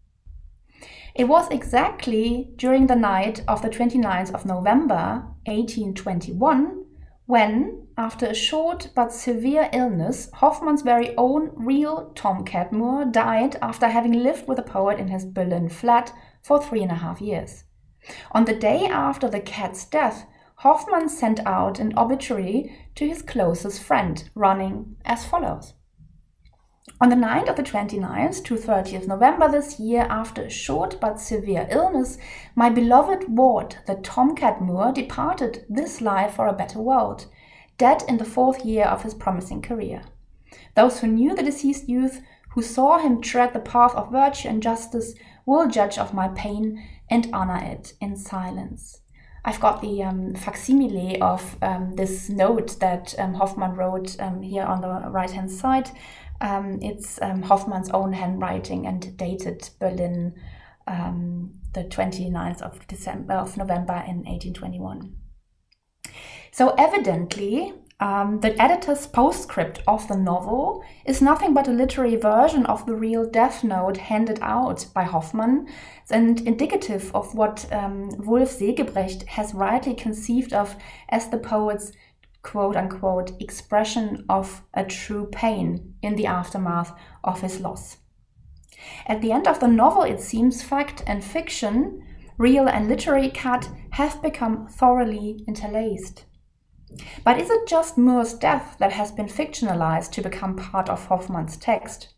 It was exactly during the night of the 29th of November 1821 when, after a short but severe illness, Hoffmann's very own real Tomcat Murr died after having lived with the poet in his Berlin flat for three and a half years. On the day after the cat's death, Hoffmann sent out an obituary to his closest friend, running as follows. On the night of the 29th to 30th November this year, after a short but severe illness, my beloved ward, the tomcat Murr, departed this life for a better world, dead in the fourth year of his promising career. Those who knew the deceased youth, who saw him tread the path of virtue and justice, will judge of my pain and honor it in silence. I've got the um, facsimile of um, this note that um, Hoffmann wrote um, here on the right hand side. Um, it's um, Hoffmann's own handwriting and dated Berlin the 29th of December of November in 1821. So evidently, um, the editor's postscript of the novel is nothing but a literary version of the real Death Note handed out by Hoffmann and indicative of what um, Wolf Segebrecht has rightly conceived of as the poet's quote unquote expression of a true pain in the aftermath of his loss. At the end of the novel, it seems fact and fiction, real and literary cut, have become thoroughly interlaced. But is it just Murr's death that has been fictionalized to become part of Hoffmann's text?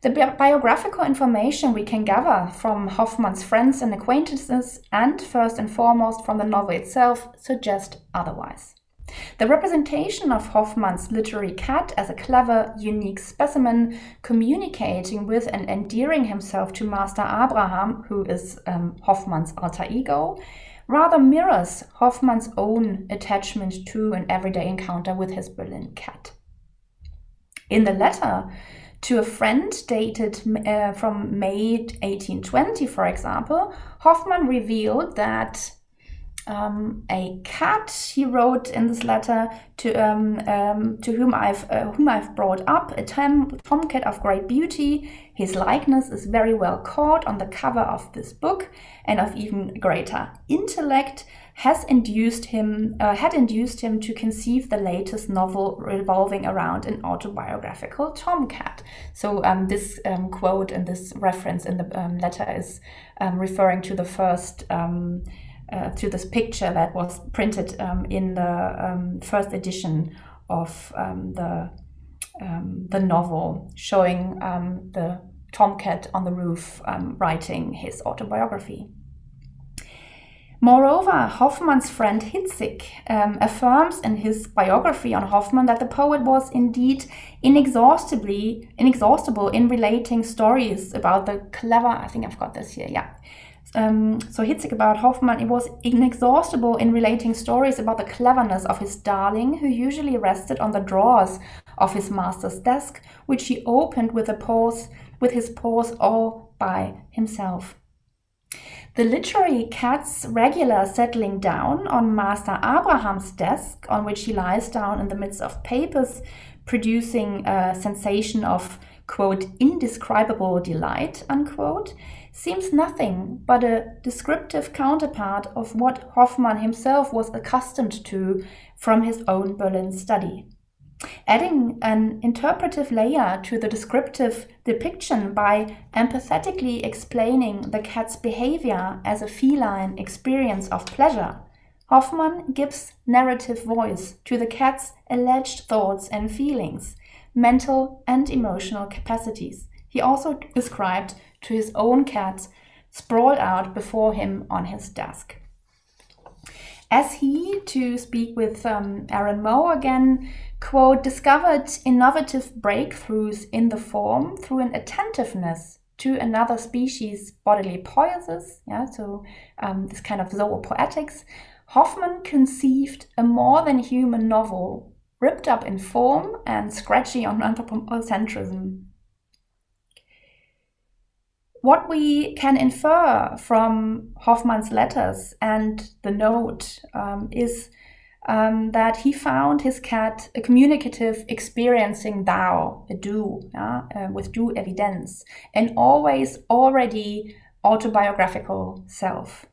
The bi biographical information we can gather from Hoffmann's friends and acquaintances, and first and foremost from the novel itself, suggest otherwise. The representation of Hoffmann's literary cat as a clever, unique specimen, communicating with and endearing himself to Master Abraham, who is um, Hoffmann's alter ego, rather mirrors Hoffmann's own attachment to an everyday encounter with his Berlin cat. In the letter to a friend dated uh, from May 1820, for example, Hoffmann revealed that um, a cat he wrote in this letter to um, um, to whom I've uh, whom I've brought up a tom tomcat of great beauty. His likeness is very well caught on the cover of this book, and of even greater intellect has induced him uh, had induced him to conceive the latest novel revolving around an autobiographical tomcat. So um, this um, quote and this reference in the um, letter is referring to the first uh, to this picture that was printed um, in the um, first edition of um, the um, the novel, showing um, the tomcat on the roof um, writing his autobiography. Moreover, Hoffmann's friend Hitzig affirms in his biography on Hoffmann that the poet was indeed inexhaustibly inexhaustible in relating stories about the clever. I think I've got this here. Yeah, um, so Hitzig about Hoffmann, it was inexhaustible in relating stories about the cleverness of his darling, who usually rested on the drawers of his master's desk, which he opened with with his paws all by himself. The literary cat's regular settling down on Master Abraham's desk, on which he lies down in the midst of papers, producing a sensation of, quote, indescribable delight, unquote, seems nothing but a descriptive counterpart of what Hoffmann himself was accustomed to from his own Berlin study. Adding an interpretive layer to the descriptive depiction by empathetically explaining the cat's behavior as a feline experience of pleasure, Hoffmann gives narrative voice to the cat's alleged thoughts and feelings, mental and emotional capacities. He also described to his own cats sprawled out before him on his desk. As he, to speak with um, Aaron Moe again, quote, discovered innovative breakthroughs in the form through an attentiveness to another species' bodily poiesis, yeah, so um, this kind of zoopoetics, Hoffmann conceived a more than human novel, ripped up in form and scratchy on anthropocentrism what we can infer from Hoffmann's letters and the note um, is um, that he found his cat a communicative, experiencing thou, a do, uh, with do evidence, and always already autobiographical self.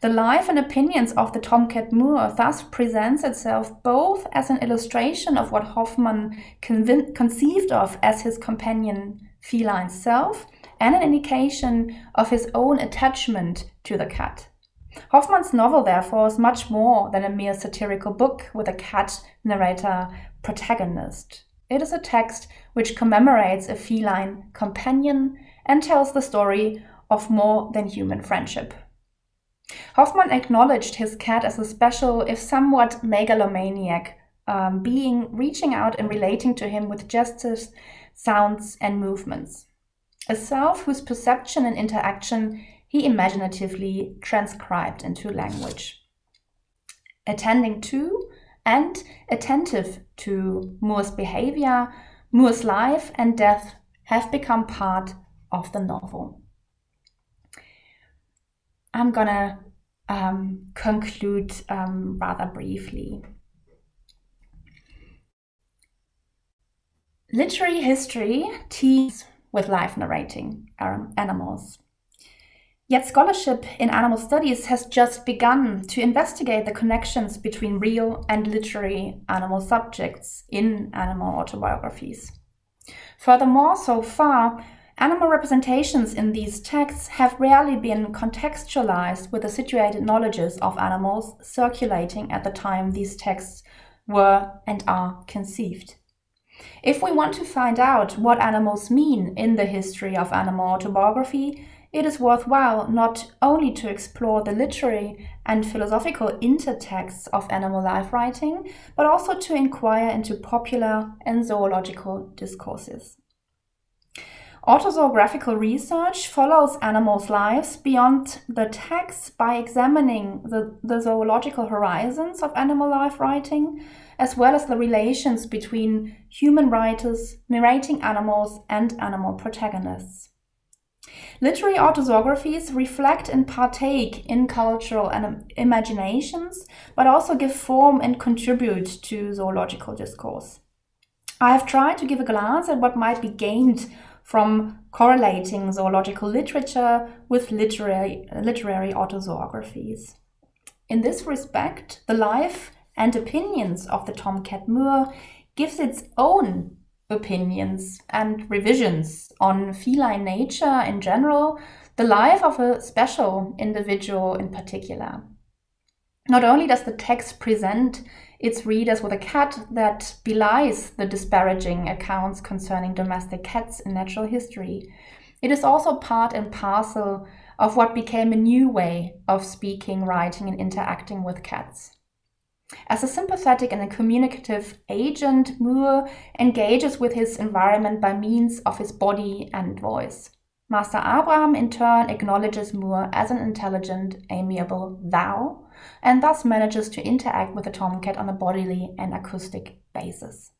The life and opinions of the tomcat Moore thus presents itself both as an illustration of what Hoffmann conceived of as his companion feline self and an indication of his own attachment to the cat. Hoffmann's novel, therefore, is much more than a mere satirical book with a cat narrator protagonist. It is a text which commemorates a feline companion and tells the story of more than human friendship. Hoffmann acknowledged his cat as a special, if somewhat megalomaniac, um, being reaching out and relating to him with gestures, sounds, and movements a self whose perception and interaction he imaginatively transcribed into language. Attending to and attentive to Murr's behavior, Murr's life and death have become part of the novel. I'm gonna um, conclude um, rather briefly. Literary history teaches with live narrating animals. Yet scholarship in animal studies has just begun to investigate the connections between real and literary animal subjects in animal autobiographies. Furthermore, so far, animal representations in these texts have rarely been contextualized with the situated knowledges of animals circulating at the time these texts were and are conceived. If we want to find out what animals mean in the history of animal autobiography, it is worthwhile not only to explore the literary and philosophical intertexts of animal life writing, but also to inquire into popular and zoological discourses. Autozoographical research follows animals' lives beyond the text by examining the, the zoological horizons of animal life writing, as well as the relations between human writers narrating animals and animal protagonists. Literary autozoographies reflect and partake in cultural imaginations, but also give form and contribute to zoological discourse. I have tried to give a glance at what might be gained from correlating zoological literature with literary, literary autozoographies. In this respect, the life and opinions of the tomcat Murr gives its own opinions and revisions on feline nature in general, the life of a special individual in particular. Not only does the text present its readers with a cat that belies the disparaging accounts concerning domestic cats in natural history, it is also part and parcel of what became a new way of speaking, writing, and interacting with cats. As a sympathetic and a communicative agent, Murr engages with his environment by means of his body and voice. Master Abraham, in turn, acknowledges Murr as an intelligent, amiable thou, and thus manages to interact with the tomcat on a bodily and acoustic basis.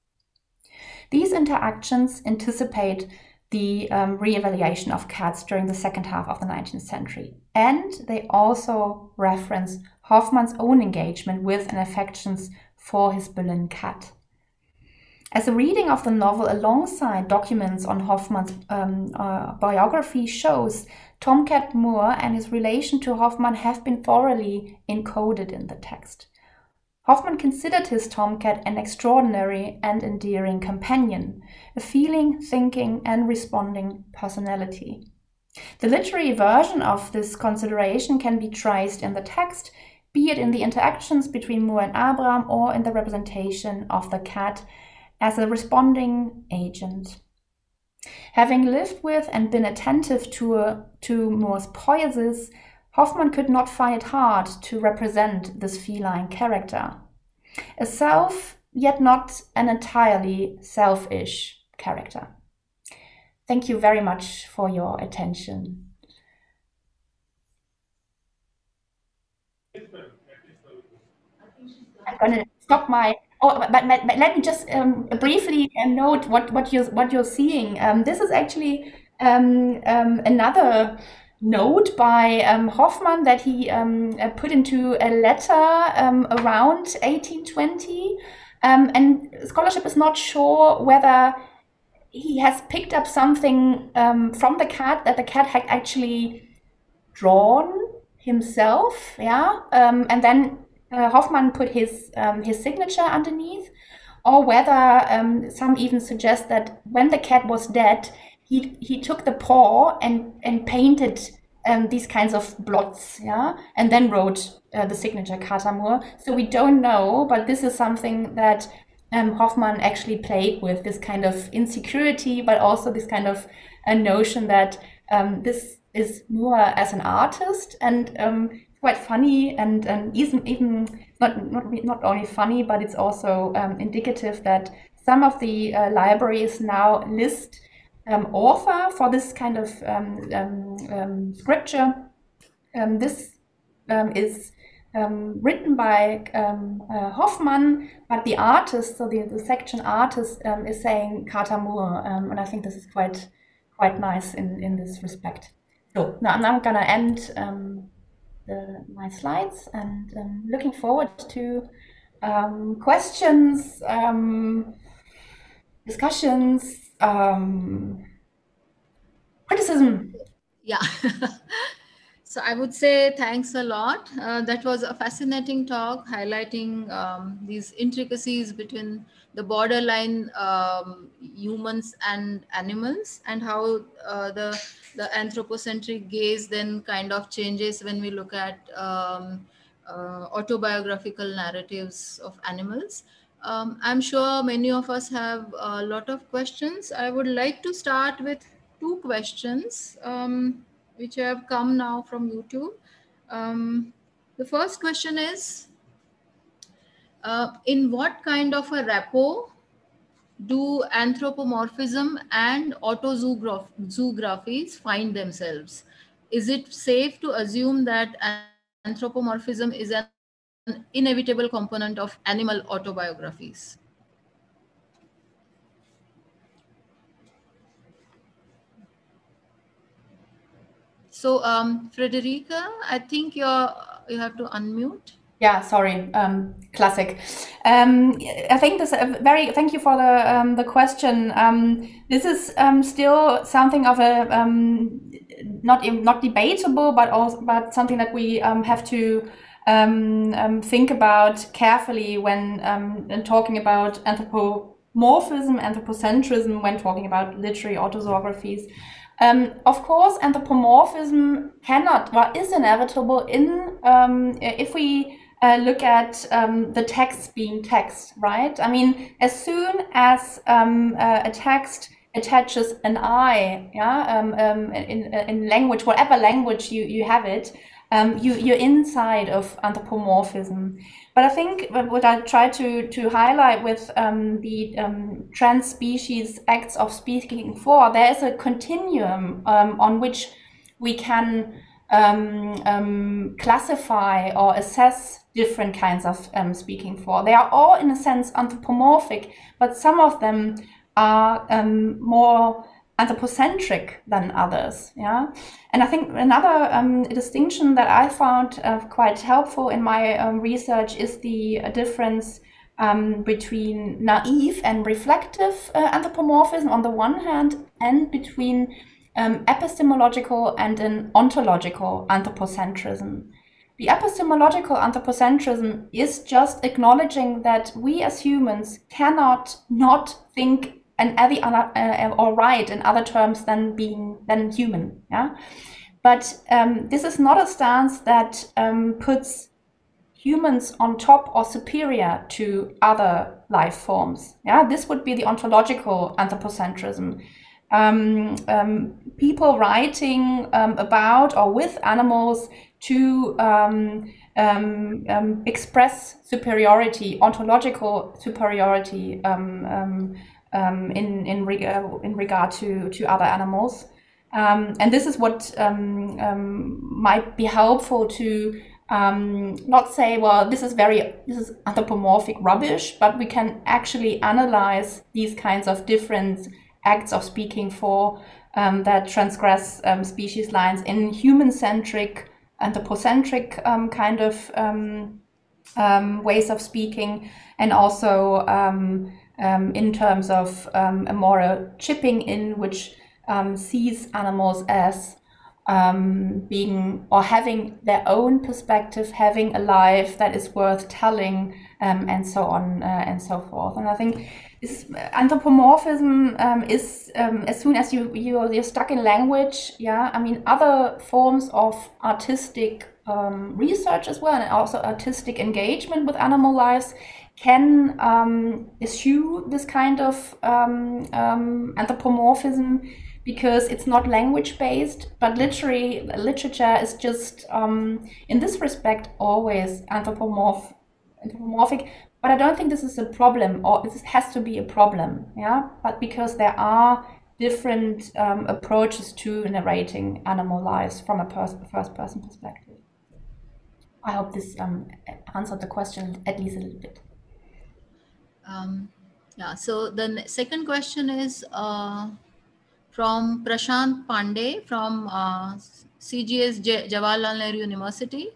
These interactions anticipate the um, re-evaluation of cats during the second half of the 19th century, and they also reference Hoffmann's own engagement with and affections for his Berlin cat. As a reading of the novel alongside documents on Hoffmann's um, uh, biography shows, Tomcat Murr and his relation to Hoffmann have been thoroughly encoded in the text. Hoffmann considered his tomcat an extraordinary and endearing companion, a feeling, thinking, and responding personality. The literary version of this consideration can be traced in the text, be it in the interactions between Murr and Abraham or in the representation of the cat as a responding agent. Having lived with and been attentive to, to Murr's poiesis, Hoffmann could not find it hard to represent this feline character. A self, yet not an entirely selfish character. Thank you very much for your attention. I'm to stop my Oh, but, but, but, let me just um, briefly uh, note what, what you're what you're seeing. Um, this is actually um, um another note by um, Hoffmann that he um, uh, put into a letter around 1820, and scholarship is not sure whether he has picked up something from the cat that the cat had actually drawn himself, yeah, and then uh, Hoffmann put his um, his signature underneath, or whether um, some even suggest that when the cat was dead, he he took the paw and and painted um, these kinds of blots, yeah, and then wrote uh, the signature Kater Murr. So we don't know, but this is something that um, Hoffmann actually played with this kind of insecurity, but also this kind of a notion that um, this is more as an artist and um, quite funny and, and even even not not not only funny, but it's also um, indicative that some of the uh, libraries now list um, author for this kind of um, um, um scripture. Um, this is written by uh, but the artist, so the, the section artist, is saying Kater Murr, and I think this is quite quite nice in in this respect. So now I'm gonna end the, my slides and um, looking forward to um, questions, um, discussions, um, criticism. Yeah. So I would say thanks a lot. Uh, that was a fascinating talk highlighting um, these intricacies between the borderline um, humans and animals and how uh, the, the anthropocentric gaze then kind of changes when we look at um, uh, autobiographical narratives of animals. Um, I'm sure many of us have a lot of questions. I would like to start with two questions. Um, which have come now from YouTube. Um, the first question is, uh, in what kind of a rapport do anthropomorphism and autozoographies find themselves? Is it safe to assume that anthropomorphism is an inevitable component of animal autobiographies? So, um, Frederica, I think you're you have to unmute. Yeah, sorry, um, classic. Um, I think this uh, very. Thank you for the um, the question. Um, this is um, still something of a um, not not debatable, but also but something that we have to think about carefully when talking about anthropomorphism, anthropocentrism, when talking about literary autozoographies. Um, of course, anthropomorphism cannot, well, is inevitable in um, if we uh, look at um, the text being text, right? I mean, as soon as um, uh, a text attaches an I, yeah, um, um, in, in language, whatever language you, you have it, um, you, you're inside of anthropomorphism. But I think what I try to, to highlight with um, the trans species acts of speaking for, there is a continuum um, on which we can um, um, classify or assess different kinds of um, speaking for. They are all, in a sense, anthropomorphic, but some of them are more anthropocentric than others. Yeah, and I think another um, distinction that I found uh, quite helpful in my um, research is the uh, difference um, between naive and reflective uh, anthropomorphism on the one hand, and between um, epistemological and an ontological anthropocentrism. The epistemological anthropocentrism is just acknowledging that we as humans cannot not think and uh, or right in other terms than being than human yeah? But um, this is not a stance that um, puts humans on top or superior to other life forms yeah? This would be the ontological anthropocentrism um, um people writing um, about or with animals to um, express superiority ontological superiority um, in in, reg in regard to to other animals. Um, and this is what um, um might be helpful to um, not say, well, this is very this is anthropomorphic rubbish, but we can actually analyze these kinds of different acts of speaking for um, that transgress species lines in human-centric, anthropocentric kind of ways of speaking, and also um, in terms of um, a moral chipping in, which um, sees animals as um, being or having their own perspective, having a life that is worth telling, um, and so on uh, and so forth. And I think this anthropomorphism um, is as soon as you you're, stuck in language. Yeah, I mean other forms of artistic research as well, and also artistic engagement with animal lives can um, eschew this kind of um, um, anthropomorphism because it's not language based, but literary literature is just um, in this respect always anthropomorph anthropomorphic. But I don't think this is a problem, or this has to be a problem, yeah. But because there are different um, approaches to narrating animal lives from a pers first person perspective. I hope this um, answered the question at least a little bit. Um, yeah, so the second question is uh, from Prashant Pandey from uh, CGS J Jawaharlal Nehru University.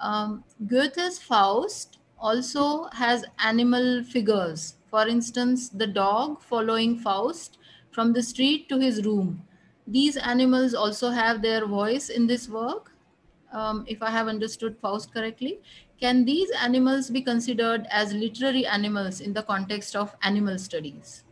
Um, Goethe's Faust also has animal figures. For instance, the dog following Faust from the street to his room. These animals also have their voice in this work. um, if I have understood Faust correctly. Can these animals be considered as literary animals in the context of animal studies?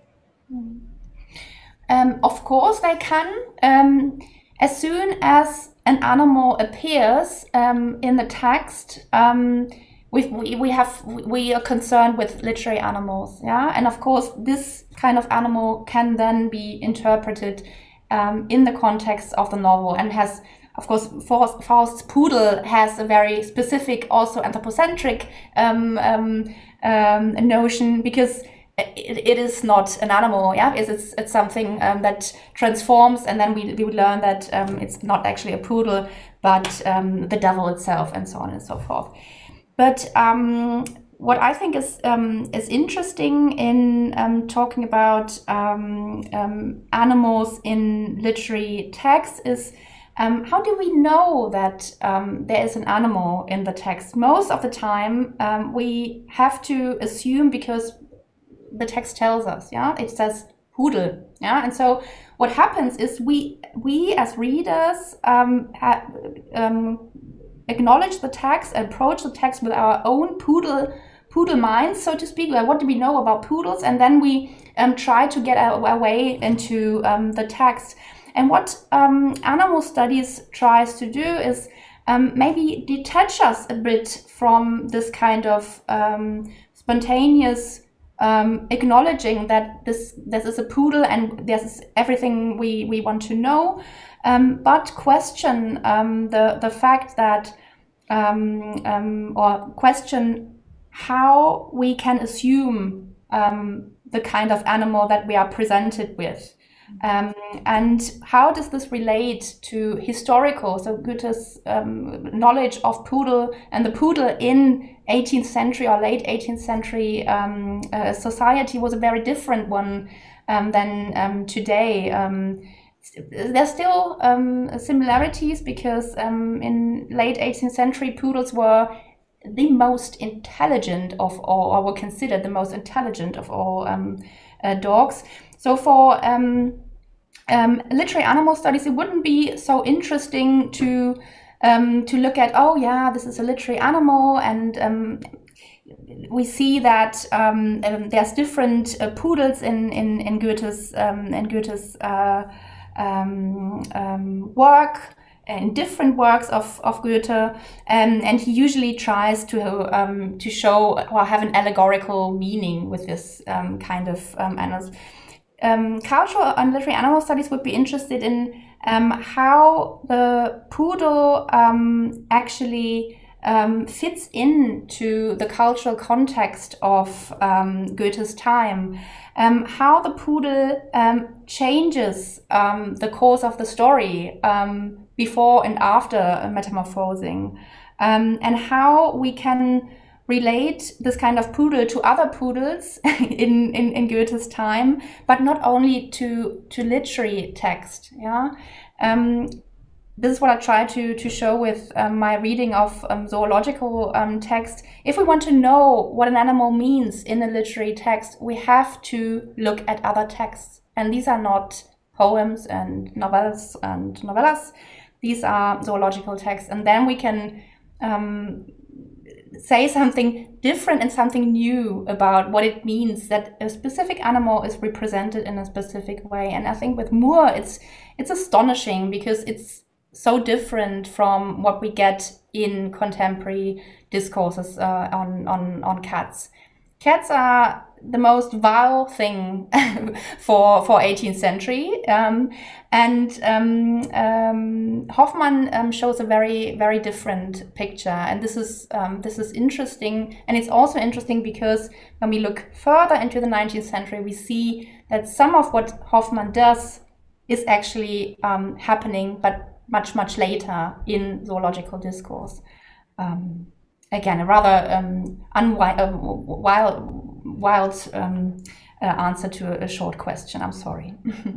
Um, of course, they can. Um, as soon as an animal appears um, in the text, um, we, we have we are concerned with literary animals, yeah, and of course, this kind of animal can then be interpreted um, in the context of the novel and has of course, Faust's poodle has a very specific, also anthropocentric um, um, um, notion because it, it is not an animal. Yeah, it's it's, it's something um, that transforms, and then we we learn that um, it's not actually a poodle, but the devil itself, and so on and so forth. But what I think is um, is interesting in um, talking about um, animals in literary texts is um, how do we know that um, there is an animal in the text? Most of the time, um, we have to assume because the text tells us. Yeah, it says poodle. Yeah, and so what happens is we we as readers um, um, acknowledge the text, approach the text with our own poodle poodle minds, so to speak. Like, what do we know about poodles? And then we um, try to get our, our way into the text. And what um, animal studies tries to do is um, maybe detach us a bit from this kind of um, spontaneous um, acknowledging that this this is a poodle and this is everything we, we want to know, um, but question um, the the fact that or question how we can assume the kind of animal that we are presented with. Um, and how does this relate to historical, so Goethe's um, knowledge of poodle and the poodle in 18th century or late 18th century um, uh, society was a very different one um, than um, today. Um, there's still similarities because in late 18th century poodles were the most intelligent of all, or were considered the most intelligent of all uh, dogs. So for um, um, literary animal studies, it wouldn't be so interesting to um, to look at. Oh yeah, this is a literary animal, and um, we see that um, um, there's different uh, poodles in in in Goethe's um, in Goethe's uh, work in different works of, of Goethe, um, and he usually tries to um, to show or have an allegorical meaning with this um, kind of um. Um, cultural and literary animal studies would be interested in um, how the poodle actually fits into the cultural context of Goethe's time. Um, how the poodle um, changes um, the course of the story before and after metamorphosing, um, and how we can relate this kind of poodle to other poodles in, in, in Goethe's time, but not only to, to literary text. Yeah. This is what I try to, to show with um, my reading of um, zoological um, text. If we want to know what an animal means in a literary text, we have to look at other texts. And these are not poems and novels and novellas. These are zoological texts. And then we can um, say something different and something new about what it means that a specific animal is represented in a specific way. And I think with Murr, it's it's astonishing because it's so different from what we get in contemporary discourses uh, on, on on cats. Cats are the most vile thing for for 18th century um, and um, um, um, shows a very very different picture and this is um, this is interesting and it's also interesting because when we look further into the 19th century we see that some of what Hoffmann does is actually um, happening but much much later in zoological discourse again a rather um, uh, wild wild um, uh, answer to a short question. I'm sorry.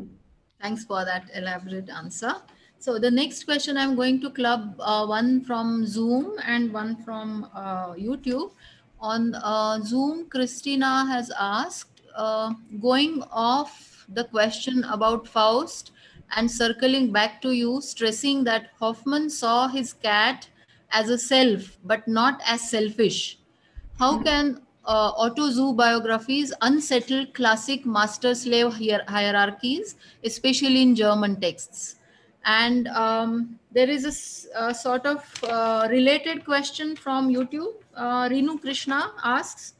Thanks for that elaborate answer. So the next question I'm going to club uh, one from Zoom and one from uh, YouTube. On uh, Zoom, Christina has asked, uh, going off the question about Faust and circling back to you, stressing that Hoffmann saw his cat as a self, but not as selfish. How can uh, Otto Zoo biographies unsettle classic master slave hier- hierarchies, especially in German texts? And um, there is a sort of uh, related question from YouTube. Uh, Renu Krishna asks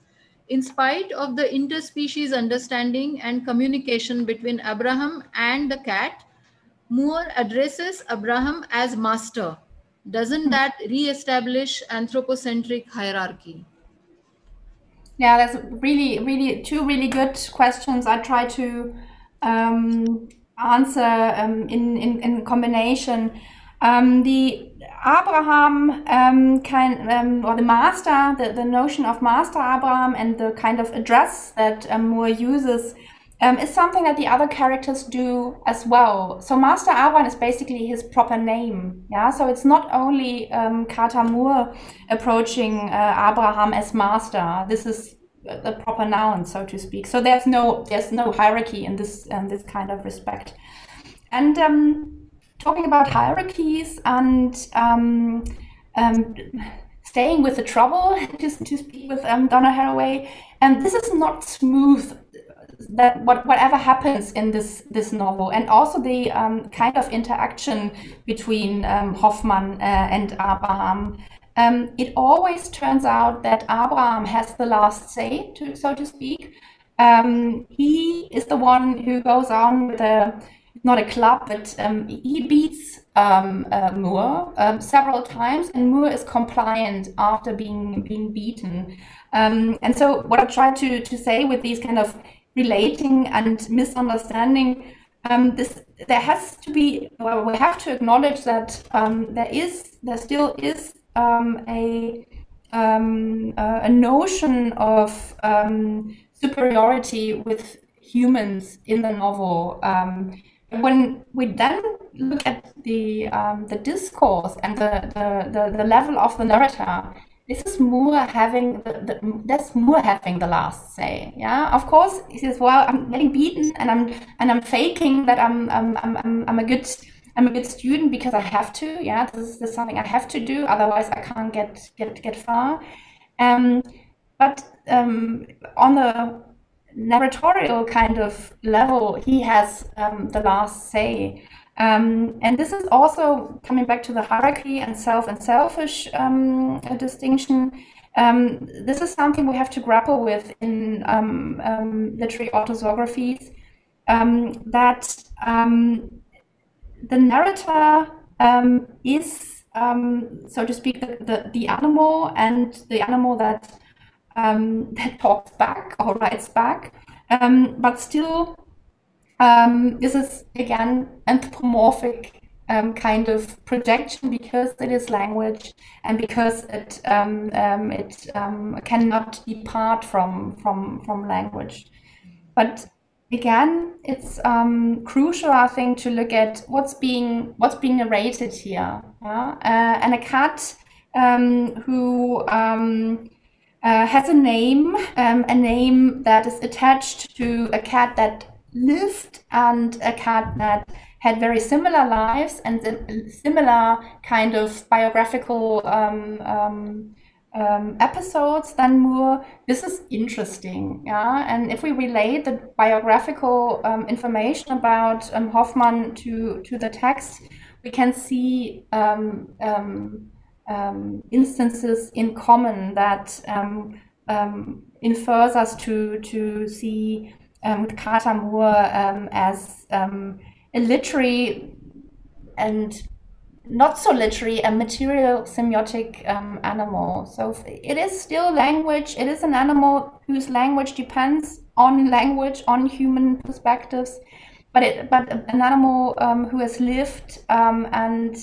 In spite of the interspecies understanding and communication between Abraham and the cat, Murr addresses Abraham as master. Doesn't that re establish anthropocentric hierarchy? Yeah, that's really, really two really good questions. I try to um, answer um, in, in in combination. Um, the Abraham um, kind um, or the master, the, the notion of master Abraham and the kind of address that um, Murr uses um, is something that the other characters do as well. So Master Abraham is basically his proper name. Yeah, so it's not only um, Murr approaching uh, Abraham as master. This is the proper noun, so to speak. So there's no there's no hierarchy in this in this kind of respect. And um, talking about hierarchies and um, um, staying with the trouble, to, to speak with um, Donna Haraway, and this is not smooth. That what whatever happens in this this novel, and also the um, kind of interaction between um, Hoffmann uh, and Abraham. Um, it always turns out that Abraham has the last say, to, so to speak. Um, he is the one who goes on with a not a club, but um, he beats um, uh, Murr several times, and Murr is compliant after being being beaten. And so, what I try to to say with these kind of relating and misunderstanding, um, this there has to be. Well, we have to acknowledge that um, there is there still is um, a uh, a notion of superiority with humans in the novel. Um, when we then look at the um, the discourse and the, the, the, the, level of the narrator, this is Murr having the, the, that's Murr having the last say. Yeah, of course he says, "Well, I'm getting beaten and I'm and I'm faking that I'm I'm I'm, I'm a good." I'm a good student because I have to. Yeah, this is, this is something I have to do. Otherwise, I can't get get get far. Um, but um, on the narratorial kind of level, he has um, the last say. Um, and this is also coming back to the hierarchy and self and selfish um, distinction. Um, this is something we have to grapple with in um, um, literary autobiographies. that the narrator is, so to speak, the, the, the, animal and the animal that um, that talks back or writes back, um, but still, um, this is again anthropomorphic um, kind of projection because it is language and because it um, um, it cannot depart from from from language, but again, it's crucial, I think, to look at what's being what's being narrated here. Yeah? Uh, and a cat who uh, has a name, um, a name that is attached to a cat that lived and a cat that had very similar lives and similar kind of biographical um, um, um, episodes than Murr. This is interesting, yeah. And if we relate the biographical um, information about um, Hoffmann to to the text, we can see um, instances in common that infers us to to see um, Kater Murr um, as um, a literary and not so literary, a material semiotic animal. So it is still language. It is an animal whose language depends on language, on human perspectives, but it but an animal who has lived and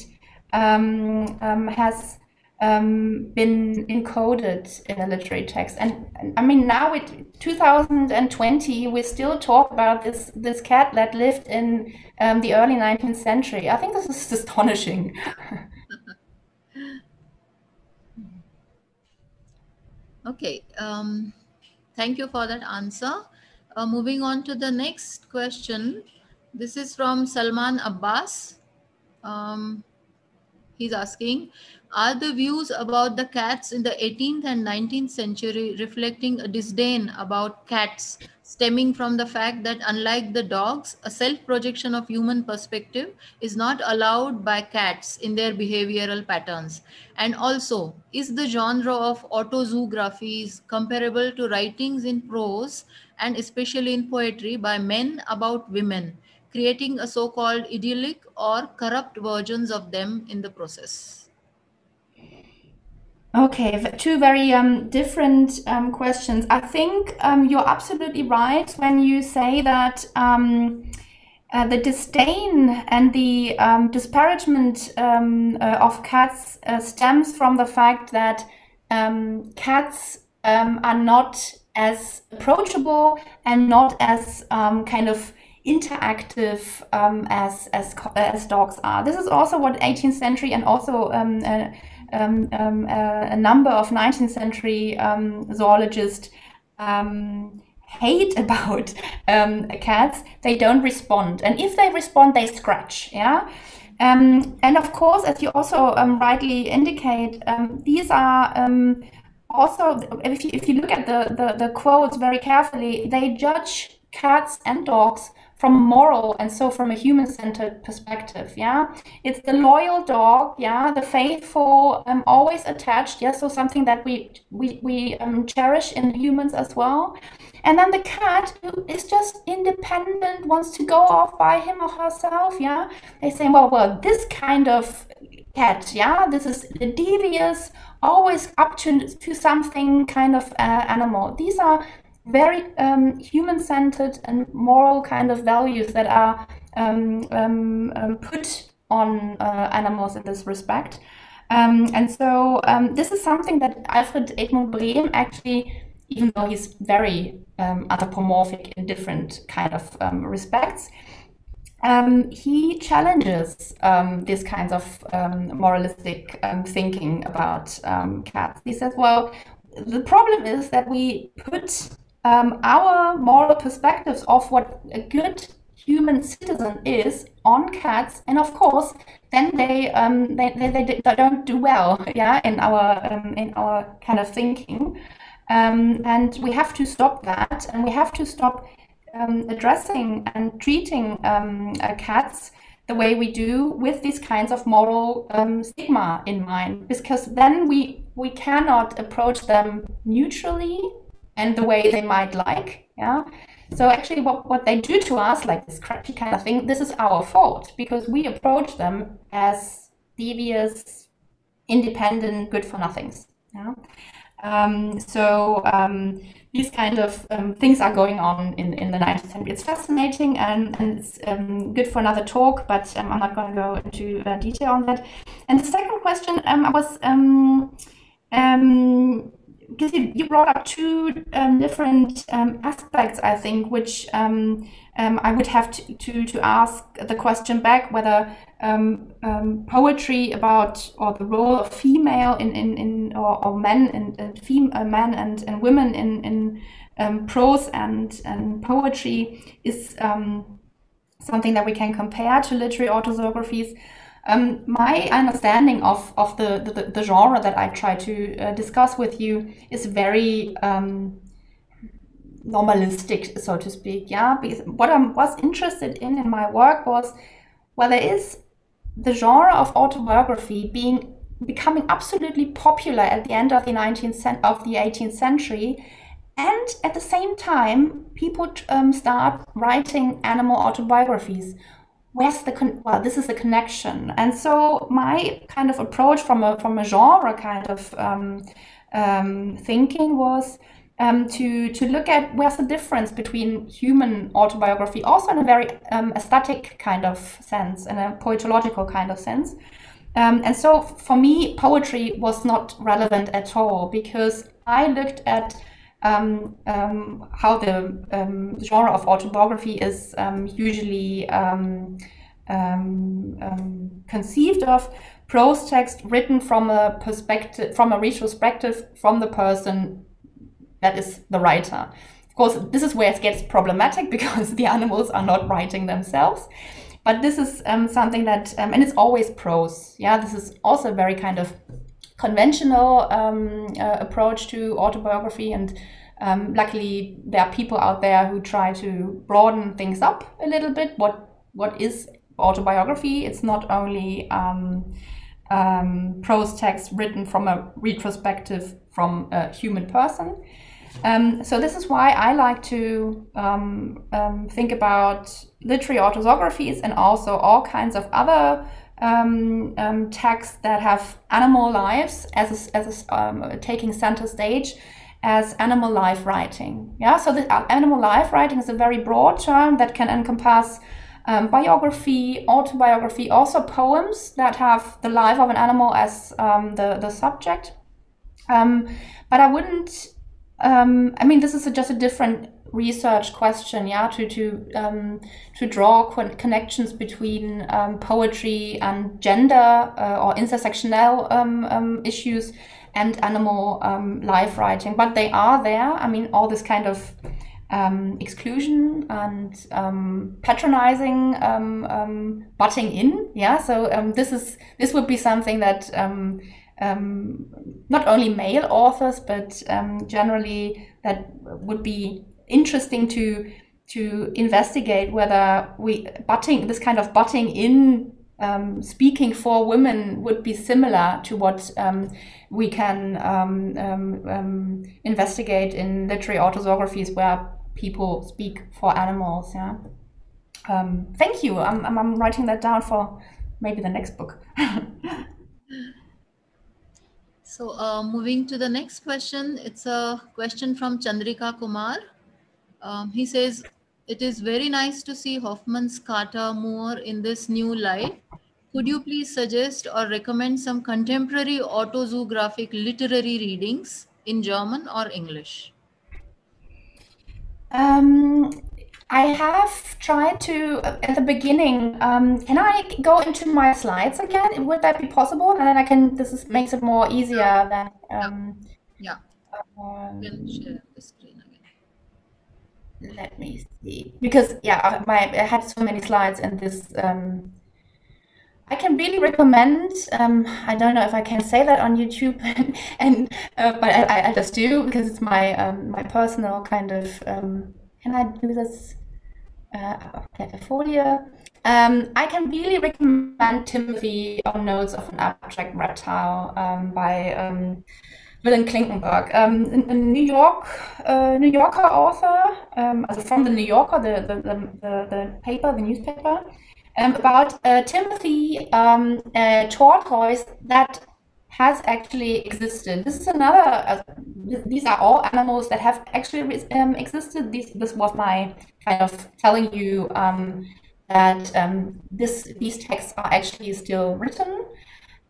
um, um, has um, been encoded in a literary text. And, I mean, now it 2020, we still talk about this this cat that lived in um, the early 19th century. I think this is astonishing. okay, um, thank you for that answer. Uh, moving on to the next question. This is from Salman Abbas. Um, He's asking, are the views about the cats in the 18th and 19th century reflecting a disdain about cats stemming from the fact that unlike the dogs, a self-projection of human perspective is not allowed by cats in their behavioral patterns? And also, is the genre of autozoographies comparable to writings in prose and especially in poetry by men about women, creating a so-called idyllic or corrupt versions of them in the process? Okay, two very um, different um, questions. I think um, you're absolutely right when you say that um, uh, the disdain and the um, disparagement um, uh, of cats uh, stems from the fact that cats are not as approachable and not as kind of interactive um, as, as as dogs are. This is also what 18th century and also um, uh, um, um, a number of 19th century um, zoologists um, hate about um, cats, they don't respond. And if they respond, they scratch. Yeah. And of course, as you also rightly indicate, these are also, if you, if you look at the, the, the quotes very carefully, they judge cats and dogs from moral and so from a human-centered perspective yeah? It's the loyal dog yeah? The faithful um, always attached yeah? So something that we we, we um, cherish in humans as well. And then the cat who is just independent wants to go off by him or herself yeah? They say well well this kind of cat yeah? This is the devious always up to, to something kind of uh, animal. These are very um, human centered and moral kind of values that are um, um, um put on uh, animals in this respect. Um, and so this is something that Alfred Edmund Brehm actually, even though he's very anthropomorphic in different kind of respects, um, he challenges um, these kinds of um, moralistic thinking about cats. He says, well, the problem is that we put um, our moral perspectives of what a good human citizen is on cats and of course then they um, they, they, they, don't do well yeah in our um, in our kind of thinking. Um, and we have to stop that and we have to stop um, addressing and treating um, uh, cats the way we do with these kinds of moral um, stigma in mind because then we we cannot approach them neutrally and the way they might like. Yeah. So actually, what, what they do to us, like this crappy kind of thing, this is our fault because we approach them as devious, independent, good for nothings. Yeah. Um, so um, these kind of um, things are going on in, in the 19th century. It's fascinating and, and it's um, good for another talk, but um, I'm not going to go into uh, detail on that. And the second question, um, I was because you, brought up two um, different um, aspects, I think, which um, um I would have to, to, to, ask the question back whether um, um, poetry about or the role of female in, in, in or, or men and, and fem- uh, men and, and women in, in prose and, and poetry is something that we can compare to literary autozoographies. Um, my understanding of, of the, the, the, genre that I try to uh, discuss with you is very um, normalistic, so to speak. Yeah, because what I was interested in in my work was, well, there is the genre of autobiography being becoming absolutely popular at the end of the 19th of the 18th century and at the same time people um, start writing animal autobiographies where's the con- well this is the connection. And so my kind of approach from a from a genre kind of um, um, thinking was um, to to look at where's the difference between human autobiography also in a very um, aesthetic kind of sense in a poetological kind of sense. Um, and so for me poetry was not relevant at all because i looked at um, um, how the um, genre of autobiography is um, usually um, um, conceived of. Prose text written from a perspective from a retrospective from the person that is the writer. Of course this is where it gets problematic because the animals are not writing themselves. But this is something that, and it's always prose. Yeah, this is also very kind of conventional um, uh, approach to autobiography. And um, luckily, there are people out there who try to broaden things up a little bit. What what is autobiography? It's not only um, um, prose text written from a retrospective from a human person. Um, so this is why I like to um, think about literary autobiographies and also all kinds of other um, um, texts that have animal lives as a, as a, um, taking center stage as animal life writing. Yeah, so the uh, animal life writing is a very broad term that can encompass um, biography, autobiography, also poems that have the life of an animal as um, the, the subject. Um, but I wouldn't, um, I mean, this is a, just a different research question, yeah, to, to, um, to draw connections between um, poetry and gender uh, or intersectional issues and animal life writing. But they are there. I mean, all this kind of um, exclusion and um, patronizing um, um butting in. Yeah, so um, this is this would be something that um, not only male authors but generally that would be interesting to to investigate whether we butting this kind of butting in um, speaking for women would be similar to what um, we can um, investigate in literary autobiographies where people speak for animals. Yeah. Um, thank you. I'm, I'm, I'm writing that down for maybe the next book. so uh, moving to the next question, it's a question from Chandrika Kumar. Um, he says, it is very nice to see Hoffmann's Kater Murr in this new light. Could you please suggest or recommend some contemporary autozoographic literary readings in German or English? Um, I have tried to uh, at the beginning. Um, can I go into my slides again? Would that be possible? And then I can. This is, makes it more easier than. Um, yeah. Um, share the screen again. Let me see. Because yeah, my I had so many slides and this. Um, I can really recommend. Um, I don't know if I can say that on YouTube, and uh, but I, I, just do because it's my um, my personal kind of. Um, can I do this? Uh, okay, Um, I can really recommend Timothy on Notes of an Abject Reptile um, by um, Verlyn Klinkenborg, um, a New York uh, New Yorker author, um, from the New Yorker, the the, the, the, paper, the newspaper um, about uh, Timothy um, uh, tortoise that has actually existed. This is another. Uh, these are all animals that have actually um, existed. This this was my kind of telling you um, that um, this these texts are actually still written.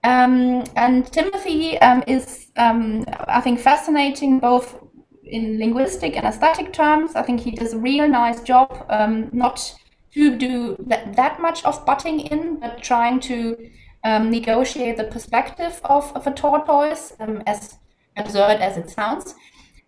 Um, and Timothy um, is, I think, fascinating both in linguistic and aesthetic terms. I think he does a real nice job, not to do that, that much of butting in, but trying to um, negotiate the perspective of, of a tortoise, um, as absurd as it sounds,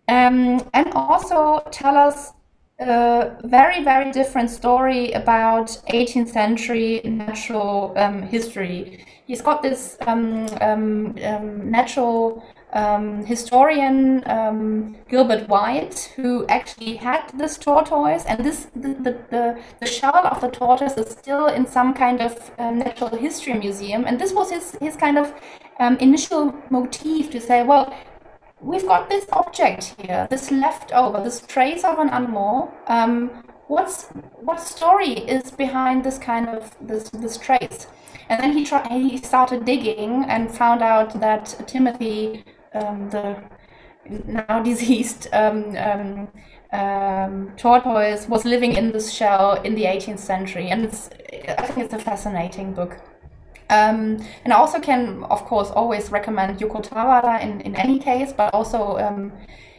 um, and also tell us a very, very different story about 18th century natural um, history. He's got this um, um, natural um, historian um, Gilbert White, who actually had this tortoise, and this the, the, the, the, shell of the tortoise is still in some kind of um, natural history museum, and this was his his kind of um, initial motif to say, well, we've got this object here, this leftover, this trace of an animal. Um, what's what story is behind this kind of this this trace? And then he tried. He started digging and found out that Timothy um, the now deceased um, um, um, tortoise was living in this shell in the 18th century, and it's I think it's a fascinating book. Um, and I also can, of course, always recommend Yoko Tawada in, in any case, but also um,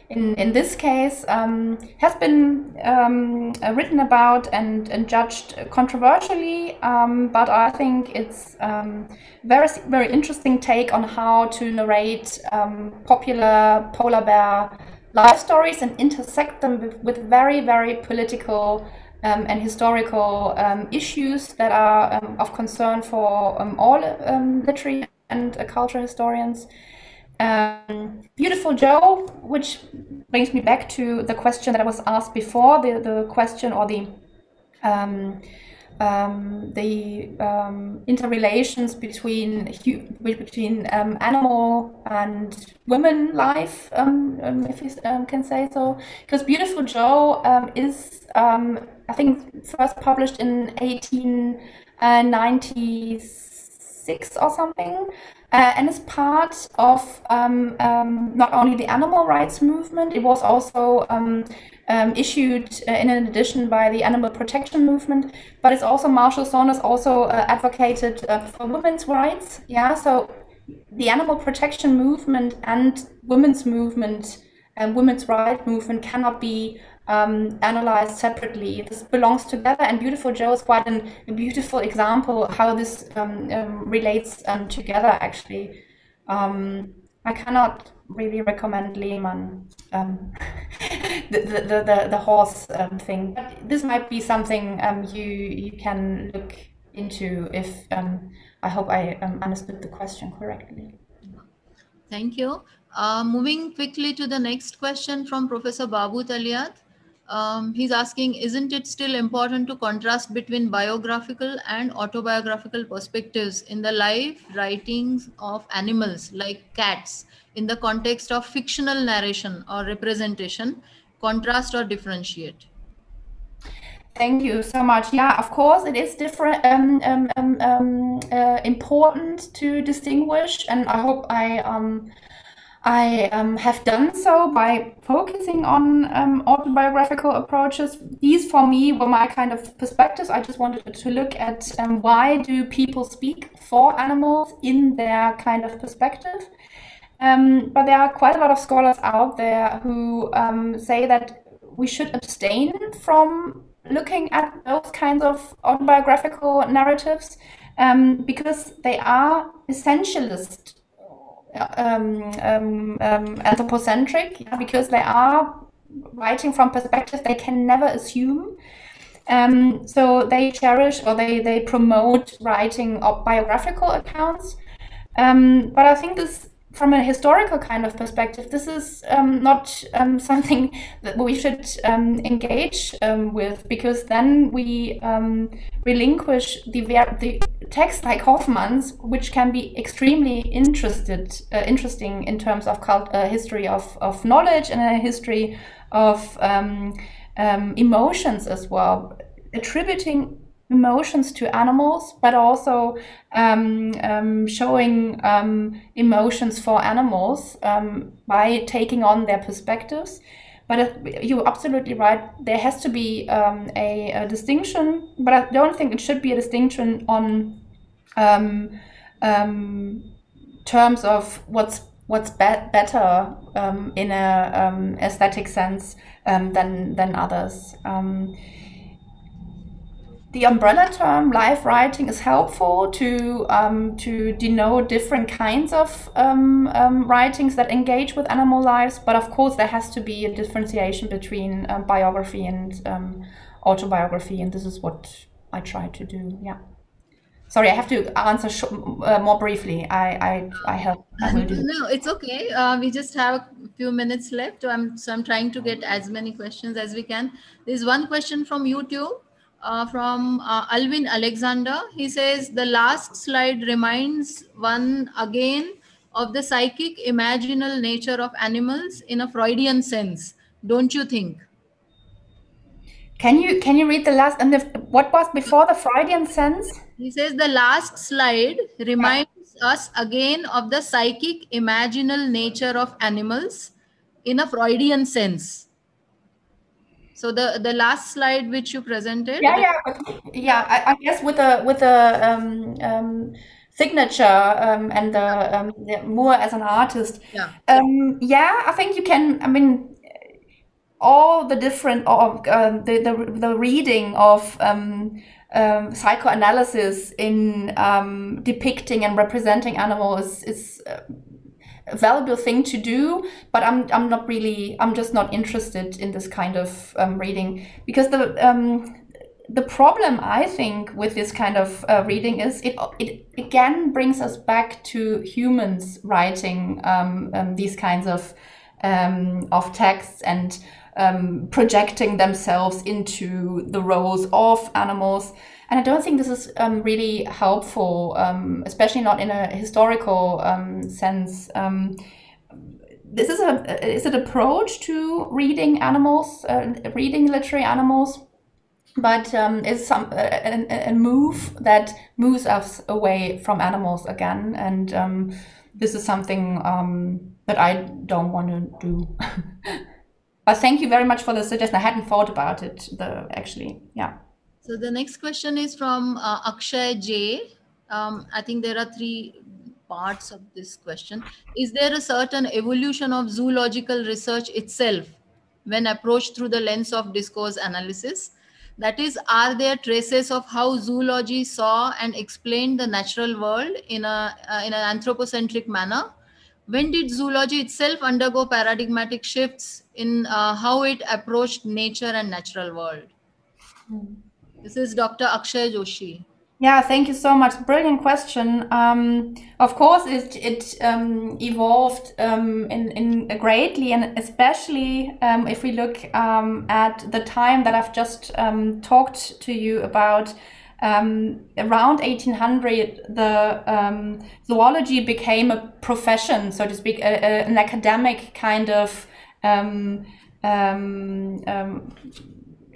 in, in this case um, has been um, uh, written about and, and judged controversially, um, but I think it's um, very very interesting take on how to narrate um, popular polar bear life stories and intersect them with, with very very political um, and historical um, issues that are um, of concern for um, all um, literary and uh, cultural historians. Beautiful Joe, which brings me back to the question that I was asked before, the, the question or the um, the um, interrelations between between um, animal and women life, um, um, if you um, can say so. Because Beautiful Joe is, I think, first published in 1896 or something. Uh, and is part of not only the animal rights movement, it was also um, issued uh, in an edition by the animal protection movement, but it's also Marshall Saunders also uh, advocated uh, for women's rights. Yeah, so the animal protection movement and women's movement and women's rights movement cannot be um, analyzed separately. This belongs together, and Beautiful Joe is quite an, a beautiful example how this um, um, relates um, together. Actually, um, I cannot really recommend Lehmann, um, the, the, the, the, horse thing. But this might be something you, you can look into if I hope I understood the question correctly. Thank you. Uh, moving quickly to the next question from Professor Babu Taliat. Um, he's asking, isn't it still important to contrast between biographical and autobiographical perspectives in the life writings of animals like cats in the context of fictional narration or representation, contrast or differentiate? Thank you so much. Yeah, of course, it is different, um, um, um, um uh, important to distinguish, and I hope I um, I um, have done so by focusing on um, autobiographical approaches. These, for me, were my kind of perspectives. I just wanted to look at um, why do people speak for animals in their kind of perspective. Um, but there are quite a lot of scholars out there who um, say that we should abstain from looking at those kinds of autobiographical narratives um, because they are essentialist um, um, um, anthropocentric yeah, because they are writing from perspectives they can never assume. Um, so they cherish or they, they promote writing of biographical accounts. Um, but I think this from a historical kind of perspective, this is um, not um, something that we should um, engage um, with because then we um, relinquish the, the text like Hoffmann's, which can be extremely interested, uh, interesting in terms of cult, uh, history of, of knowledge and a history of um, emotions as well, attributing emotions to animals, but also um, um, showing um, emotions for animals um, by taking on their perspectives. But uh, you're absolutely right. There has to be um, a, a, distinction, but I don't think it should be a distinction on um, terms of what's what's be better in a aesthetic sense than than others the umbrella term life writing is helpful to um, to denote different kinds of um, um, writings that engage with animal lives. But of course, there has to be a differentiation between um, biography and um, autobiography, and this is what I try to do. Yeah. Sorry, I have to answer uh, more briefly. I I I. I. No, it's okay. Uh, we just have a few minutes left. I'm so I'm trying to get as many questions as we can. There's one question from YouTube uh, from uh, Alvin Alexander. He says the last slide reminds one again of the psychic imaginal nature of animals in a Freudian sense, don't you think? Can you can you read the last and the, what was before the Freudian sense? He says the last slide reminds yeah. us again of the psychic imaginal nature of animals in a Freudian sense. So the the last slide which you presented. Yeah, yeah, yeah. I, I guess with the with the um, um, signature um, and the, um, the Murr as an artist. Yeah. Um, yeah, I think you can. I mean, all the different of uh, the, the the reading of. Um, um, psychoanalysis in um, depicting and representing animals is, is uh, valuable thing to do but i'm i'm not really i'm just not interested in this kind of um, reading because the um, the problem I think with this kind of uh, reading is it it again brings us back to humans writing um, um, these kinds of um, of texts and um, projecting themselves into the roles of animals. And I don't think this is um, really helpful, um, especially not in a historical sense this is a is an approach to reading animals, uh, reading literary animals but um, it's some a, a, move that moves us away from animals again, and um, this is something um, that I don't want to do. but thank you very much for the suggestion. I hadn't thought about it, the, actually. Yeah. So the next question is from uh, Akshay J. Um, I think there are three parts of this question. Is there a certain evolution of zoological research itself when approached through the lens of discourse analysis? That is, are there traces of how zoology saw and explained the natural world in, a, uh, in an anthropocentric manner? When did zoology itself undergo paradigmatic shifts in uh, how it approached nature and natural world? Hmm. This is Dr. Akshay Joshi. Yeah, thank you so much. Brilliant question. Um, of course, it it um, evolved um, in in greatly, and especially um, if we look um, at the time that I've just um, talked to you about. around 1800, the zoology became a profession, so to speak, a, a, an academic kind of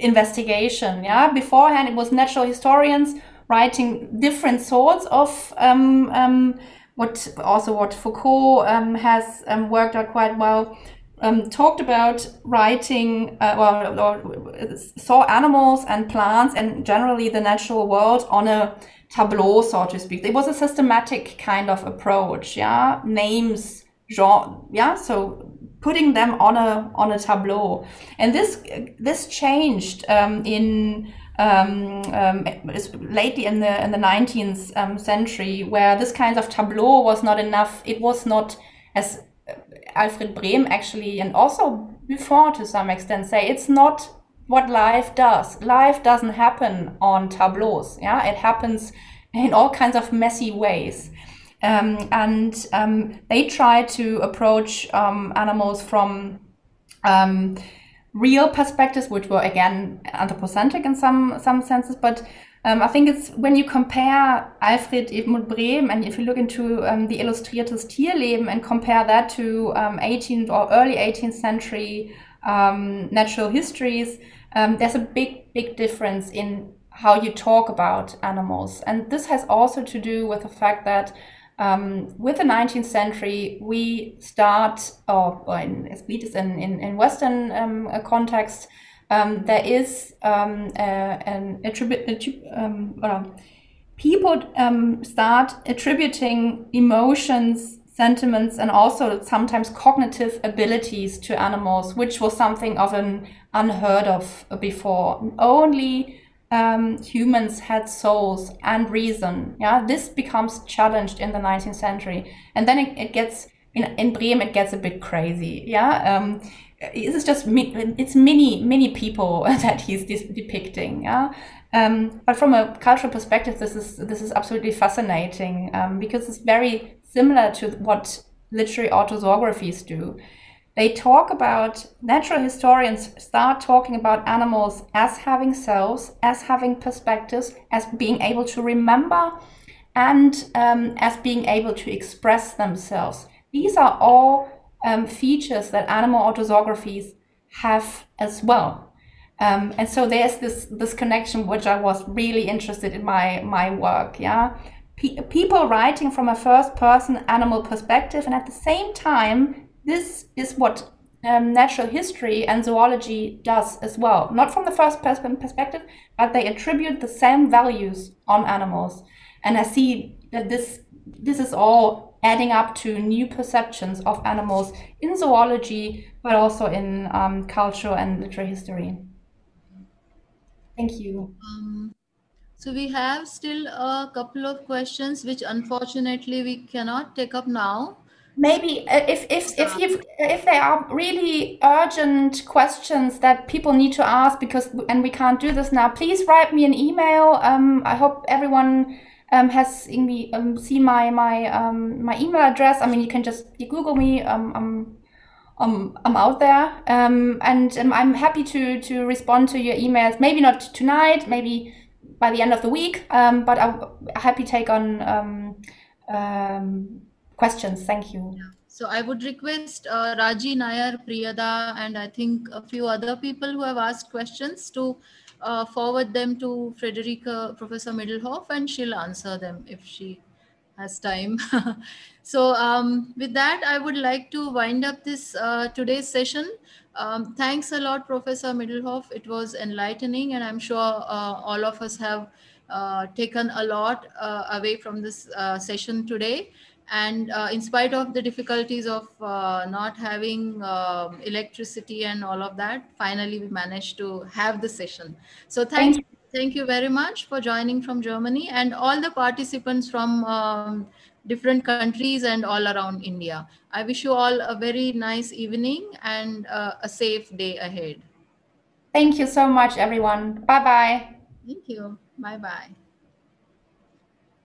investigation. Yeah, beforehand it was natural historians writing different sorts of um, um, what also what Foucault um, has um, worked out quite well. Um, talked about writing uh, or, or, saw animals and plants and generally the natural world on a tableau, so to speak. It was a systematic kind of approach. Yeah, names, genre. Yeah, so putting them on a on a tableau, and this this changed um, in um, um, lately in the in the 19th um, century, where this kind of tableau was not enough. It was not as uh, Alfred Brehm actually, and also before to some extent, say it's not what life does. Life doesn't happen on tableaus. Yeah, it happens in all kinds of messy ways. Um, and um, they try to approach um, animals from um, real perspectives, which were again anthropocentric in some some senses. But um, I think it's when you compare Alfred Edmund Brehm and if you look into um, the Illustriertes Tierleben and compare that to um, 18th or early 18th century natural histories, there's a big big difference in how you talk about animals, and this has also to do with the fact that um, with the 19th century, we start, or, in, at least in, in, in Western um, context, um, there is um, an attribute, um, well, people um, start attributing emotions, sentiments, and also sometimes cognitive abilities to animals, which was something of an unheard of before. Only um, humans had souls and reason. Yeah, this becomes challenged in the 19th century, and then it, it gets in, in Brehm it gets a bit crazy. Yeah, um, it's just it's many many people that he's depicting. Yeah. Um, but from a cultural perspective, this is this is absolutely fascinating um, because it's very similar to what literary autozoographies do. They talk about, natural historians start talking about animals as having selves, as having perspectives, as being able to remember, and um, as being able to express themselves. These are all um, features that animal autozoographies have as well. Um, and so there's this this connection which I was really interested in my my work. Yeah, P people writing from a first person animal perspective, and at the same time this is what um, natural history and zoology does as well. Not from the first person perspective, but they attribute the same values on animals. And I see that this this is all adding up to new perceptions of animals in zoology, but also in um, culture and literary history. Thank you. Um, so we have still a couple of questions which unfortunately we cannot take up now maybe uh, if if if you if there are really urgent questions that people need to ask because and we can't do this now please write me an email. Um, i hope everyone um, has um, seen my my um, my email address. I mean you can just you google me um, i'm um, I'm out there, um, and um, I'm happy to to respond to your emails. Maybe not tonight, maybe by the end of the week, um, but I'm happy to take on um, um, questions. Thank you. So I would request uh, Raji Nair, Priyada, and I think a few other people who have asked questions to uh, forward them to Frederike, Professor Middelhoff, and she'll answer them if she has time. so um, with that, I would like to wind up this uh, today's session. Um, thanks a lot, Professor Middelhoff. It was enlightening, and I'm sure uh, all of us have uh, taken a lot uh, away from this session today. And uh, in spite of the difficulties of not having um, electricity and all of that, finally we managed to have the session. So thank, thank you Thank you very much for joining from Germany and all the participants from um, different countries and all around India. I wish you all a very nice evening and uh, a safe day ahead. Thank you so much, everyone. Bye-bye. Thank you. Bye-bye.